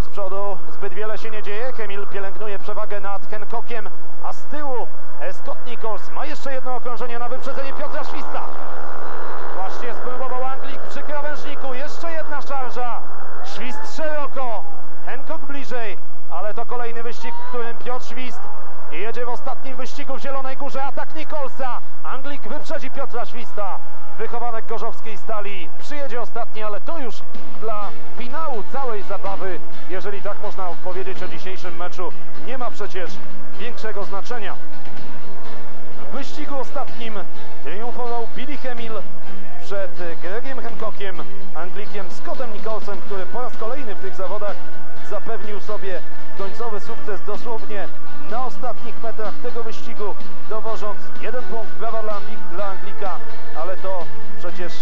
Z przodu zbyt wiele się nie dzieje. Hemil pielęgnuje przewagę nad Hancockiem, a z tyłu Scott Nichols ma jeszcze jedno okrążenie na wyprzedzenie Piotra Śwista. Właśnie spróbował Anglik przy krawężniku. Jeszcze jedna szarża. Świst szeroko. Hancock bliżej, ale to kolejny wyścig, w którym Piotr Świst jedzie w ostatnim wyścigu w Zielonej Górze. Atak Nicholsa. Anglik wyprzedzi Piotra Śwista. Wychowanek gorzowskiej stali przyjedzie ostatni, ale to już dla finału całej zabawy, jeżeli tak można powiedzieć o dzisiejszym meczu, nie ma przecież większego znaczenia. W wyścigu ostatnim triumfował Billy Hemil przed Gregiem Hancockiem, Anglikiem Scottem Nicholsem, który po raz kolejny w tych zawodach zapewnił sobie końcowy sukces dosłownie na ostatnich metrach tego wyścigu, dowożąc jeden punkt brawa dla, Angli- dla Anglika, ale to przecież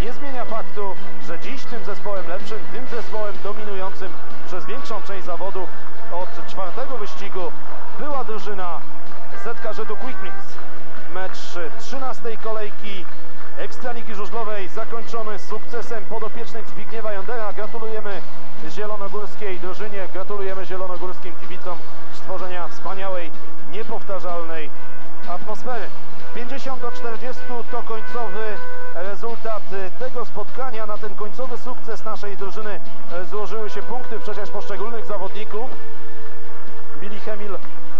nie zmienia faktu, że dziś tym zespołem lepszym, tym zespołem dominującym przez większą część zawodów od czwartego wyścigu była drużyna ZKŻ-u Quick Mix. Mecz 13 kolejki Ekstraligi Żużlowej zakończony sukcesem podopiecznych Zbigniewa Jondera. Gratulujemy zielonogórskiej drużynie, gratulujemy zielonogórskim kibicom stworzenia wspaniałej, niepowtarzalnej atmosfery. 50 do 40 to końcowy rezultat tego spotkania. Na ten końcowy sukces naszej drużyny złożyły się punkty przecież poszczególnych zawodników. Billy Hemil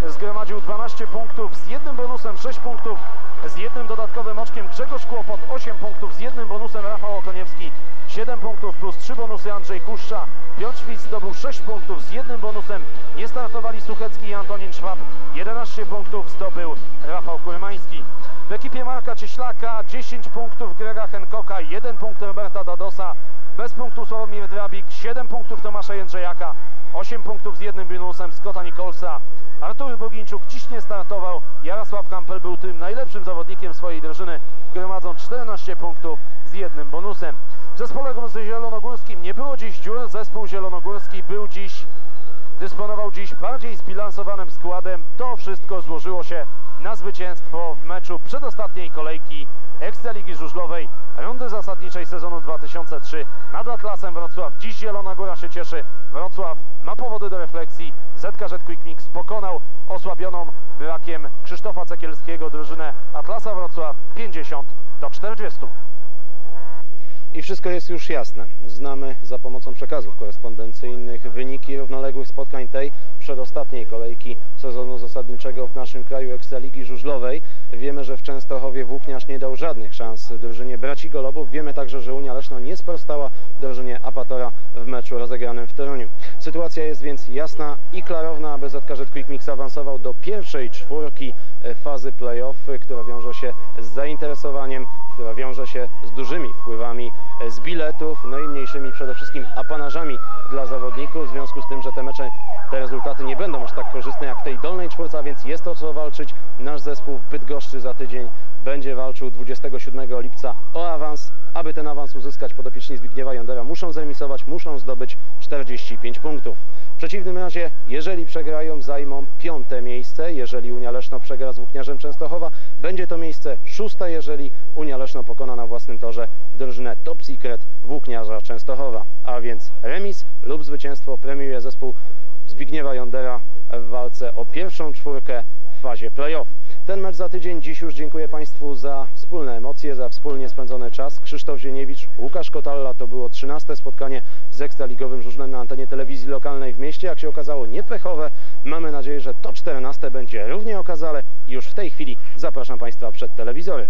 zgromadził 12 punktów z jednym bonusem, 6 punktów z jednym dodatkowym oczkiem. Grzegorz Kłopot 8 punktów z jednym bonusem, Rafał Okoniewski 7 punktów plus 3 bonusy, Andrzej Kuszcza. Piotr Świc zdobył 6 punktów z jednym bonusem. Nie startowali Suchecki i Antonin Szwab. 11 punktów zdobył Rafał Kurmański. W ekipie Marka Cieślaka 10 punktów Grega Hancocka, 1 punkt Roberta Dadosa, bez punktu Sławomir Drabik, 7 punktów Tomasza Jędrzejaka, 8 punktów z jednym bonusem Scotta Nicholsa. Artur Bogińczuk dziś nie startował, Jarosław Kampel był tym najlepszym zawodnikiem swojej drużyny, gromadząc 14 punktów z jednym bonusem. W zespole zielonogórskim nie było dziś dziur, zespół zielonogórski był dziś dysponował dziś bardziej zbilansowanym składem. To wszystko złożyło się na zwycięstwo w meczu przedostatniej kolejki Ekstraligi Żużlowej rundy zasadniczej sezonu 2003 nad Atlasem Wrocław. Dziś Zielona Góra się cieszy. Wrocław ma powody do refleksji. ZKŻ Quick Mix pokonał osłabioną brakiem Krzysztofa Cekielskiego drużynę Atlasa Wrocław 50 do 40. I wszystko jest już jasne. Znamy za pomocą przekazów korespondencyjnych wyniki równoległych spotkań tej przedostatniej kolejki sezonu zasadniczego w naszym kraju Ekstraligi Żużlowej. Wiemy, że w Częstochowie Włókniarz nie dał żadnych szans drużynie braci Golobów. Wiemy także, że Unia Leszno nie sprostała drużynie Apatora w meczu rozegranym w Toruniu. Sytuacja jest więc jasna i klarowna, aby ZKZ Quick Mix awansował do pierwszej czwórki fazy play-off, która wiąże się z zainteresowaniem, która wiąże się z dużymi wpływami e, z biletów, no i mniejszymi przede wszystkim apanażami dla zawodników, w związku z tym, że te mecze, te rezultaty nie będą aż tak korzystne jak w tej dolnej czwórce, a więc jest o co walczyć. Nasz zespół w Bydgoszczy za tydzień będzie walczył 27 lipca o awans. Aby ten awans uzyskać, podopieczni Zbigniewa Jądera muszą zremisować, muszą zdobyć 45 punktów. W przeciwnym razie, jeżeli przegrają, zajmą piąte miejsce. Jeżeli Unia Leszno przegra z Włókniarzem Częstochowa, będzie to miejsce szóste, jeżeli Unia Leszno pokona na własnym torze drużynę Top Secret Włókniarza Częstochowa. A więc remis lub zwycięstwo premiuje zespół Zbigniewa Jądera w walce o pierwszą czwórkę w fazie play-off. Ten mecz za tydzień. Dziś już dziękuję Państwu za wspólne emocje, za wspólnie spędzony czas. Krzysztof Zieniewicz, Łukasz Kotalla. To było 13 spotkanie z ekstraligowym żużlem na antenie telewizji lokalnej w mieście. Jak się okazało, niepechowe. Mamy nadzieję, że to 14 będzie równie okazale. Już w tej chwili zapraszam Państwa przed telewizory.